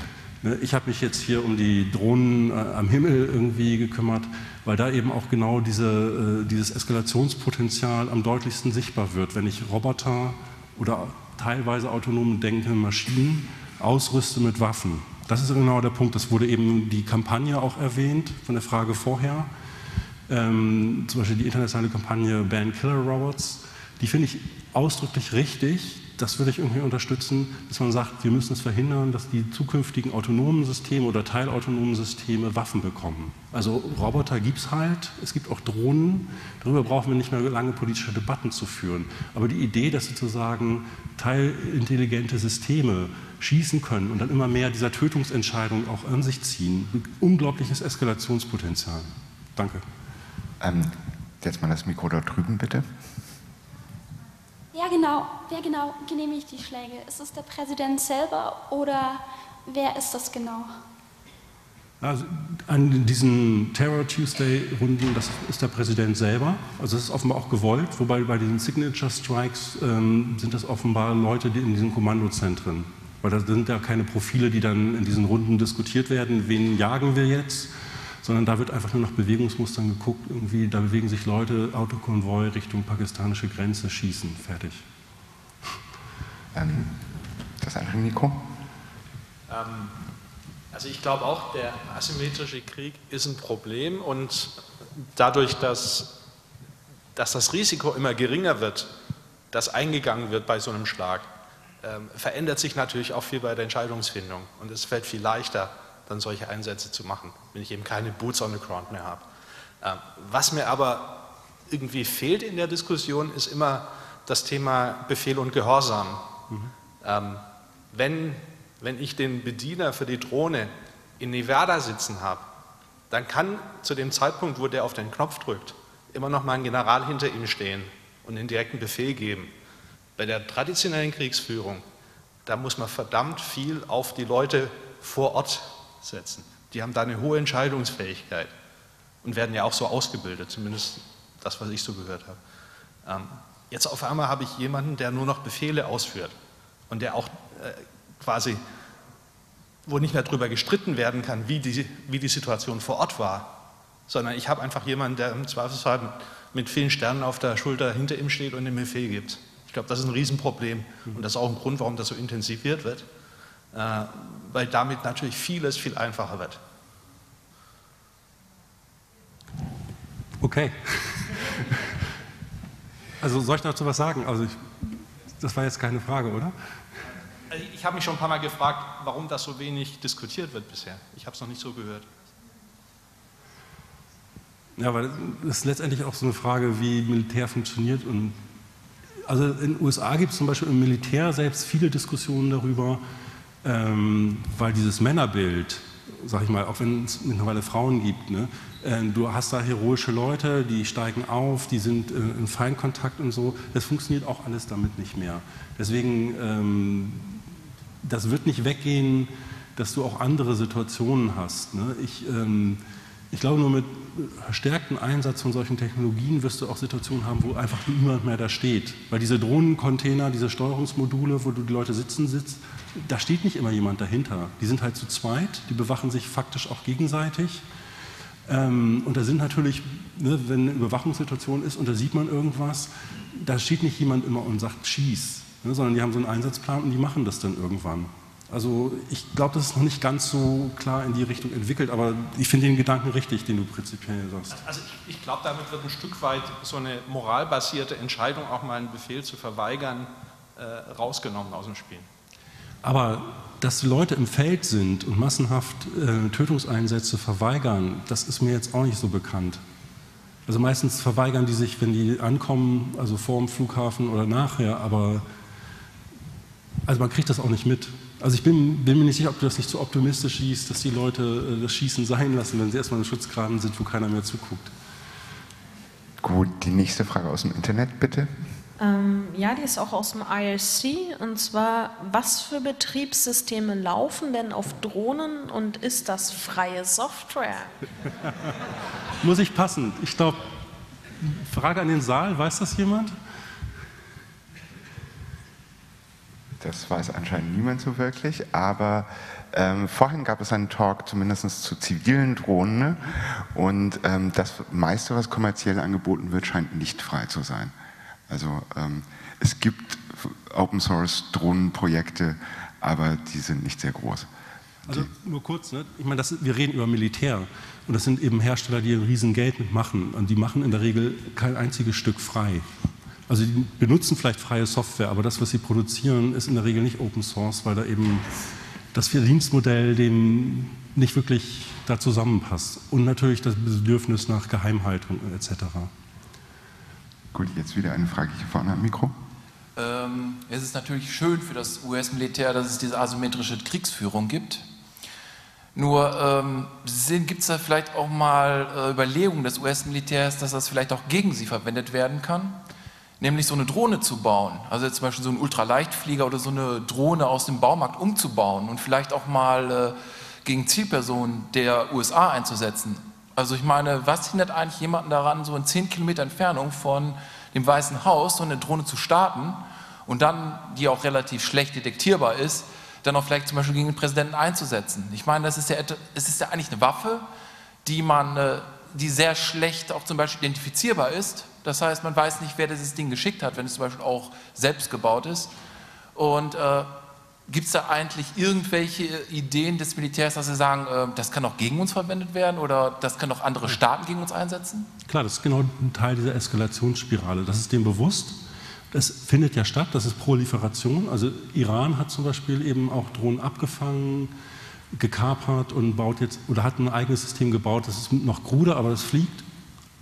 Ich habe mich jetzt hier um die Drohnen äh, am Himmel irgendwie gekümmert, weil da eben auch genau diese, äh, dieses Eskalationspotenzial am deutlichsten sichtbar wird, wenn ich Roboter oder teilweise autonom denkende Maschinen ausrüste mit Waffen. Das ist genau der Punkt. Das wurde eben die Kampagne auch erwähnt von der Frage vorher. Ähm, zum Beispiel die internationale Kampagne Ban Killer Robots. Die finde ich ausdrücklich richtig das würde ich irgendwie unterstützen, dass man sagt, wir müssen es verhindern, dass die zukünftigen autonomen Systeme oder teilautonomen Systeme Waffen bekommen. Also Roboter gibt es halt, es gibt auch Drohnen, darüber brauchen wir nicht mehr lange politische Debatten zu führen. Aber die Idee, dass sozusagen teilintelligente Systeme schießen können und dann immer mehr dieser Tötungsentscheidung auch an sich ziehen, unglaubliches Eskalationspotenzial. Danke. Ähm, jetzt mal das Mikro da drüben, bitte. Ja, genau. Wer genau genehmigt die Schläge? Ist es der Präsident selber oder wer ist das genau? Also an diesen Terror Tuesday-Runden, das ist der Präsident selber. Also das ist offenbar auch gewollt, wobei bei diesen Signature Strikes ähm, sind das offenbar Leute, die in diesen Kommandozentren. Weil da sind ja keine Profile, die dann in diesen Runden diskutiert werden, wen jagen wir jetzt, sondern da wird einfach nur nach Bewegungsmustern geguckt, irgendwie, da bewegen sich Leute, Autokonvoi Richtung pakistanische Grenze, schießen, fertig. Ähm, das andere Mikro? Ähm, also ich glaube auch, der asymmetrische Krieg ist ein Problem und dadurch, dass, dass das Risiko immer geringer wird, dass eingegangen wird bei so einem Schlag, ähm, verändert sich natürlich auch viel bei der Entscheidungsfindung und es fällt viel leichter, dann solche Einsätze zu machen, wenn ich eben keine Boots on the ground mehr habe. Ähm, was mir aber irgendwie fehlt in der Diskussion, ist immer das Thema Befehl und Gehorsam. Mhm. Ähm, wenn, wenn ich den Bediener für die Drohne in Nevada sitzen habe, dann kann zu dem Zeitpunkt, wo der auf den Knopf drückt, immer noch mal ein General hinter ihm stehen und den direkten Befehl geben. Bei der traditionellen Kriegsführung, da muss man verdammt viel auf die Leute vor Ort setzen. Die haben da eine hohe Entscheidungsfähigkeit und werden ja auch so ausgebildet, zumindest das, was ich so gehört habe. Ähm, jetzt auf einmal habe ich jemanden, der nur noch Befehle ausführt und der auch äh, quasi, wo nicht mehr darüber gestritten werden kann, wie die, wie die Situation vor Ort war, sondern ich habe einfach jemanden, der im Zweifelsfall mit vielen Sternen auf der Schulter hinter ihm steht und den Befehl gibt. Ich glaube, das ist ein Riesenproblem und das ist auch ein Grund, warum das so intensiviert wird. Äh, weil damit natürlich vieles viel einfacher wird. Okay. Also soll ich dazu was sagen? Also ich, das war jetzt keine Frage, oder? Ich habe mich schon ein paar Mal gefragt, warum das so wenig diskutiert wird bisher. Ich habe es noch nicht so gehört. Ja, weil das ist letztendlich auch so eine Frage, wie Militär funktioniert. Und also in den USA gibt es zum Beispiel im Militär selbst viele Diskussionen darüber, ähm, weil dieses Männerbild, sag ich mal, auch wenn es mittlerweile Frauen gibt, ne, äh, du hast da heroische Leute, die steigen auf, die sind äh, in Feinkontakt und so, das funktioniert auch alles damit nicht mehr. Deswegen, ähm, das wird nicht weggehen, dass du auch andere Situationen hast. Ne? Ich, ähm, ich glaube, nur mit verstärktem Einsatz von solchen Technologien wirst du auch Situationen haben, wo einfach niemand mehr da steht. Weil diese Drohnencontainer, diese Steuerungsmodule, wo du die Leute sitzen sitzt, da steht nicht immer jemand dahinter. Die sind halt zu zweit, die bewachen sich faktisch auch gegenseitig. Ähm, und da sind natürlich, ne, wenn eine Überwachungssituation ist und da sieht man irgendwas, da steht nicht jemand immer und sagt, schieß, ne, sondern die haben so einen Einsatzplan und die machen das dann irgendwann. Also ich glaube, das ist noch nicht ganz so klar in die Richtung entwickelt, aber ich finde den Gedanken richtig, den du prinzipiell sagst. Also ich, ich glaube, damit wird ein Stück weit so eine moralbasierte Entscheidung, auch mal einen Befehl zu verweigern, äh, rausgenommen aus dem Spiel. Aber dass Leute im Feld sind und massenhaft äh, Tötungseinsätze verweigern, das ist mir jetzt auch nicht so bekannt. Also meistens verweigern die sich, wenn die ankommen, also vor dem Flughafen oder nachher, aber also man kriegt das auch nicht mit. Also ich bin, bin, mir nicht sicher, ob du das nicht zu optimistisch siehst, dass die Leute äh, das Schießen sein lassen, wenn sie erstmal in Schutzgraben sind, wo keiner mehr zuguckt. Gut, die nächste Frage aus dem Internet, bitte. Ähm, ja, die ist auch aus dem IRC. Und zwar, was für Betriebssysteme laufen denn auf Drohnen und ist das freie Software? Muss ich passen. Ich glaube, Frage an den Saal, weiß das jemand? Das weiß anscheinend niemand so wirklich, aber ähm, vorhin gab es einen Talk zumindest zu zivilen Drohnen ne? und ähm, das meiste, was kommerziell angeboten wird, scheint nicht frei zu sein. Also ähm, es gibt Open Source Drohnenprojekte, aber die sind nicht sehr groß. Also nur kurz, ne? ich meine, das, wir reden über Militär und das sind eben Hersteller, die ein Riesengeld mitmachen und die machen in der Regel kein einziges Stück frei. Also die benutzen vielleicht freie Software, aber das, was sie produzieren, ist in der Regel nicht Open Source, weil da eben das Verdienstmodell dem nicht wirklich da zusammenpasst. Und natürlich das Bedürfnis nach Geheimhaltung etc. Gut, jetzt wieder eine Frage hier vorne am Mikro. Ähm, es ist natürlich schön für das US-Militär, dass es diese asymmetrische Kriegsführung gibt. Nur ähm, gibt es da vielleicht auch mal äh, Überlegungen des US-Militärs, dass das vielleicht auch gegen sie verwendet werden kann? Nämlich so eine Drohne zu bauen, also zum Beispiel so einen Ultraleichtflieger oder so eine Drohne aus dem Baumarkt umzubauen und vielleicht auch mal äh, gegen Zielpersonen der USA einzusetzen. Also ich meine, was hindert eigentlich jemanden daran, so in 10 Kilometer Entfernung von dem Weißen Haus so eine Drohne zu starten und dann, die auch relativ schlecht detektierbar ist, dann auch vielleicht zum Beispiel gegen den Präsidenten einzusetzen. Ich meine, das ist ja, es ist ja eigentlich eine Waffe, die man, äh, die sehr schlecht auch zum Beispiel identifizierbar ist das heißt, man weiß nicht, wer dieses Ding geschickt hat, wenn es zum Beispiel auch selbst gebaut ist. Und äh, gibt es da eigentlich irgendwelche Ideen des Militärs, dass sie sagen, äh, das kann auch gegen uns verwendet werden oder das können auch andere Staaten gegen uns einsetzen? Klar, das ist genau ein Teil dieser Eskalationsspirale. Das ist dem bewusst. Das findet ja statt, das ist Proliferation. Also Iran hat zum Beispiel eben auch Drohnen abgefangen, gekapert und baut jetzt oder hat ein eigenes System gebaut, das ist noch kruder, aber das fliegt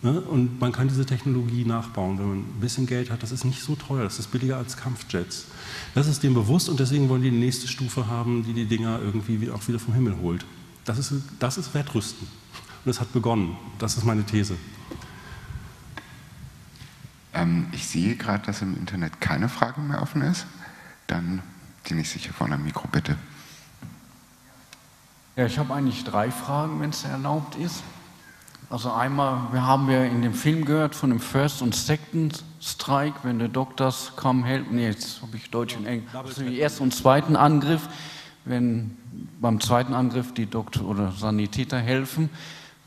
Ne? Und man kann diese Technologie nachbauen, wenn man ein bisschen Geld hat. Das ist nicht so teuer, das ist billiger als Kampfjets. Das ist dem bewusst und deswegen wollen die die nächste Stufe haben, die die Dinger irgendwie auch wieder vom Himmel holt. Das ist, das ist Wettrüsten. Und es hat begonnen. Das ist meine These. Ähm, ich sehe gerade, dass im Internet keine Frage mehr offen ist. Dann die nächste hier vorne am Mikro, bitte. Ja, ich habe eigentlich drei Fragen, wenn es erlaubt ist. Also einmal, wir haben ja in dem Film gehört von dem First und Second Strike, wenn der Doctors come help, nee, jetzt habe ich Deutsch und Englisch, also den ersten und zweiten Angriff, wenn beim zweiten Angriff die Doktor oder Sanitäter helfen,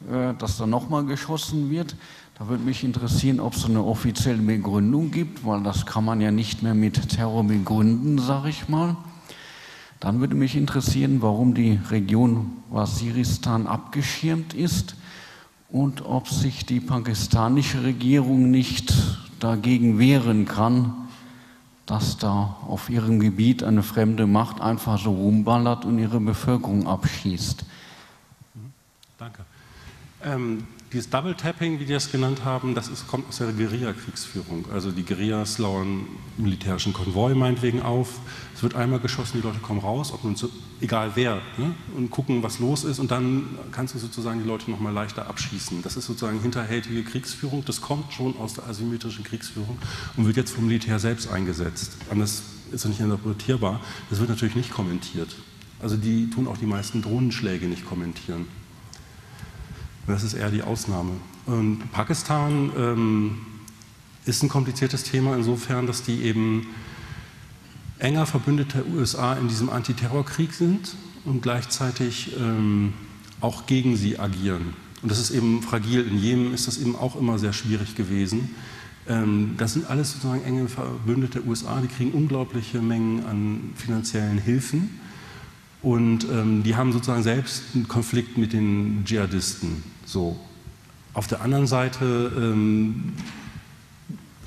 äh, dass da nochmal geschossen wird. Da würde mich interessieren, ob es eine offizielle Begründung gibt, weil das kann man ja nicht mehr mit Terror begründen, sage ich mal. Dann würde mich interessieren, warum die Region Waziristan abgeschirmt ist und ob sich die pakistanische Regierung nicht dagegen wehren kann, dass da auf ihrem Gebiet eine fremde Macht einfach so rumballert und ihre Bevölkerung abschießt. Danke. Ähm, dieses Double Tapping, wie die das genannt haben, das ist, kommt aus der Guerilla-Kriegsführung. Also die Guerillas lauern militärischen Konvoi meinetwegen auf. Es wird einmal geschossen, die Leute kommen raus, ob nun so, egal wer, ne? und gucken, was los ist. Und dann kannst du sozusagen die Leute nochmal leichter abschießen. Das ist sozusagen hinterhältige Kriegsführung. Das kommt schon aus der asymmetrischen Kriegsführung und wird jetzt vom Militär selbst eingesetzt. Anders ist es nicht interpretierbar. Das wird natürlich nicht kommentiert. Also die tun auch die meisten Drohnenschläge nicht kommentieren. Das ist eher die Ausnahme. Und Pakistan ähm, ist ein kompliziertes Thema insofern, dass die eben enger Verbündete der USA in diesem Antiterrorkrieg sind und gleichzeitig ähm, auch gegen sie agieren. Und das ist eben fragil. In Jemen ist das eben auch immer sehr schwierig gewesen. Ähm, das sind alles sozusagen enge Verbündete der USA, die kriegen unglaubliche Mengen an finanziellen Hilfen. Und ähm, die haben sozusagen selbst einen Konflikt mit den Dschihadisten. So. Auf der anderen Seite, ähm,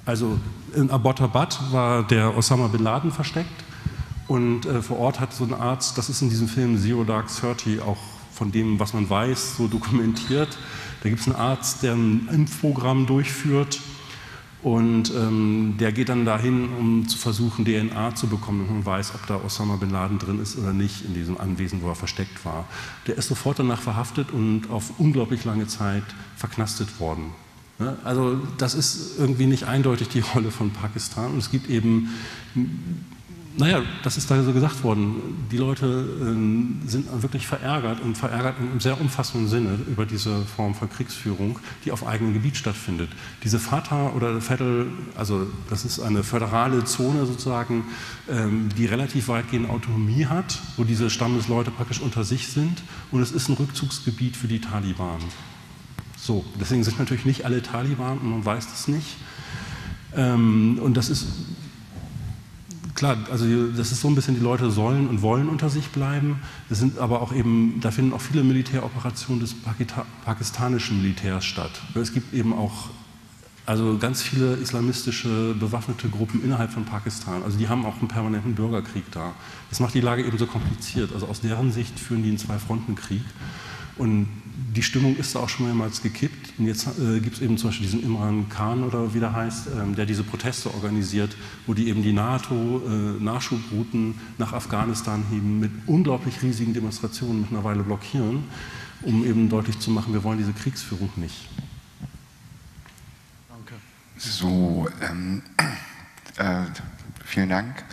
also in Abbottabad war der Osama Bin Laden versteckt Und äh, vor Ort hat so ein Arzt, das ist in diesem Film Zero Dark Thirty auch von dem, was man weiß, so dokumentiert. Da gibt es einen Arzt, der ein Impfprogramm durchführt und ähm, der geht dann dahin, um zu versuchen, DNA zu bekommen, und weiß, ob da Osama bin Laden drin ist oder nicht in diesem Anwesen, wo er versteckt war. Der ist sofort danach verhaftet und auf unglaublich lange Zeit verknastet worden. Also das ist irgendwie nicht eindeutig die Rolle von Pakistan. Und es gibt eben naja, das ist da so gesagt worden. Die Leute äh, sind wirklich verärgert und verärgert einem sehr umfassenden Sinne über diese Form von Kriegsführung, die auf eigenem Gebiet stattfindet. Diese Fata oder Federal, also das ist eine föderale Zone sozusagen, ähm, die relativ weitgehende Autonomie hat, wo diese Stammesleute praktisch unter sich sind und es ist ein Rückzugsgebiet für die Taliban. So, deswegen sind natürlich nicht alle Taliban und man weiß das nicht. Ähm, und das ist klar, also das ist so ein bisschen, die Leute sollen und wollen unter sich bleiben. Das sind aber auch eben, da finden auch viele Militäroperationen des pakistanischen Militärs statt. Es gibt eben auch also ganz viele islamistische bewaffnete Gruppen innerhalb von Pakistan. Also die haben auch einen permanenten Bürgerkrieg da. Das macht die Lage eben so kompliziert. Also aus deren Sicht führen die einen Zwei-Fronten-Krieg. Und die Stimmung ist da auch schon mehrmals gekippt. Und jetzt äh, gibt es eben zum Beispiel diesen Imran Khan oder wie der heißt, ähm, der diese Proteste organisiert, wo die eben die NATO-Nachschubrouten äh, nach Afghanistan heben, mit unglaublich riesigen Demonstrationen mittlerweile blockieren, um eben deutlich zu machen, wir wollen diese Kriegsführung nicht. Danke. So, ähm, äh, vielen Dank.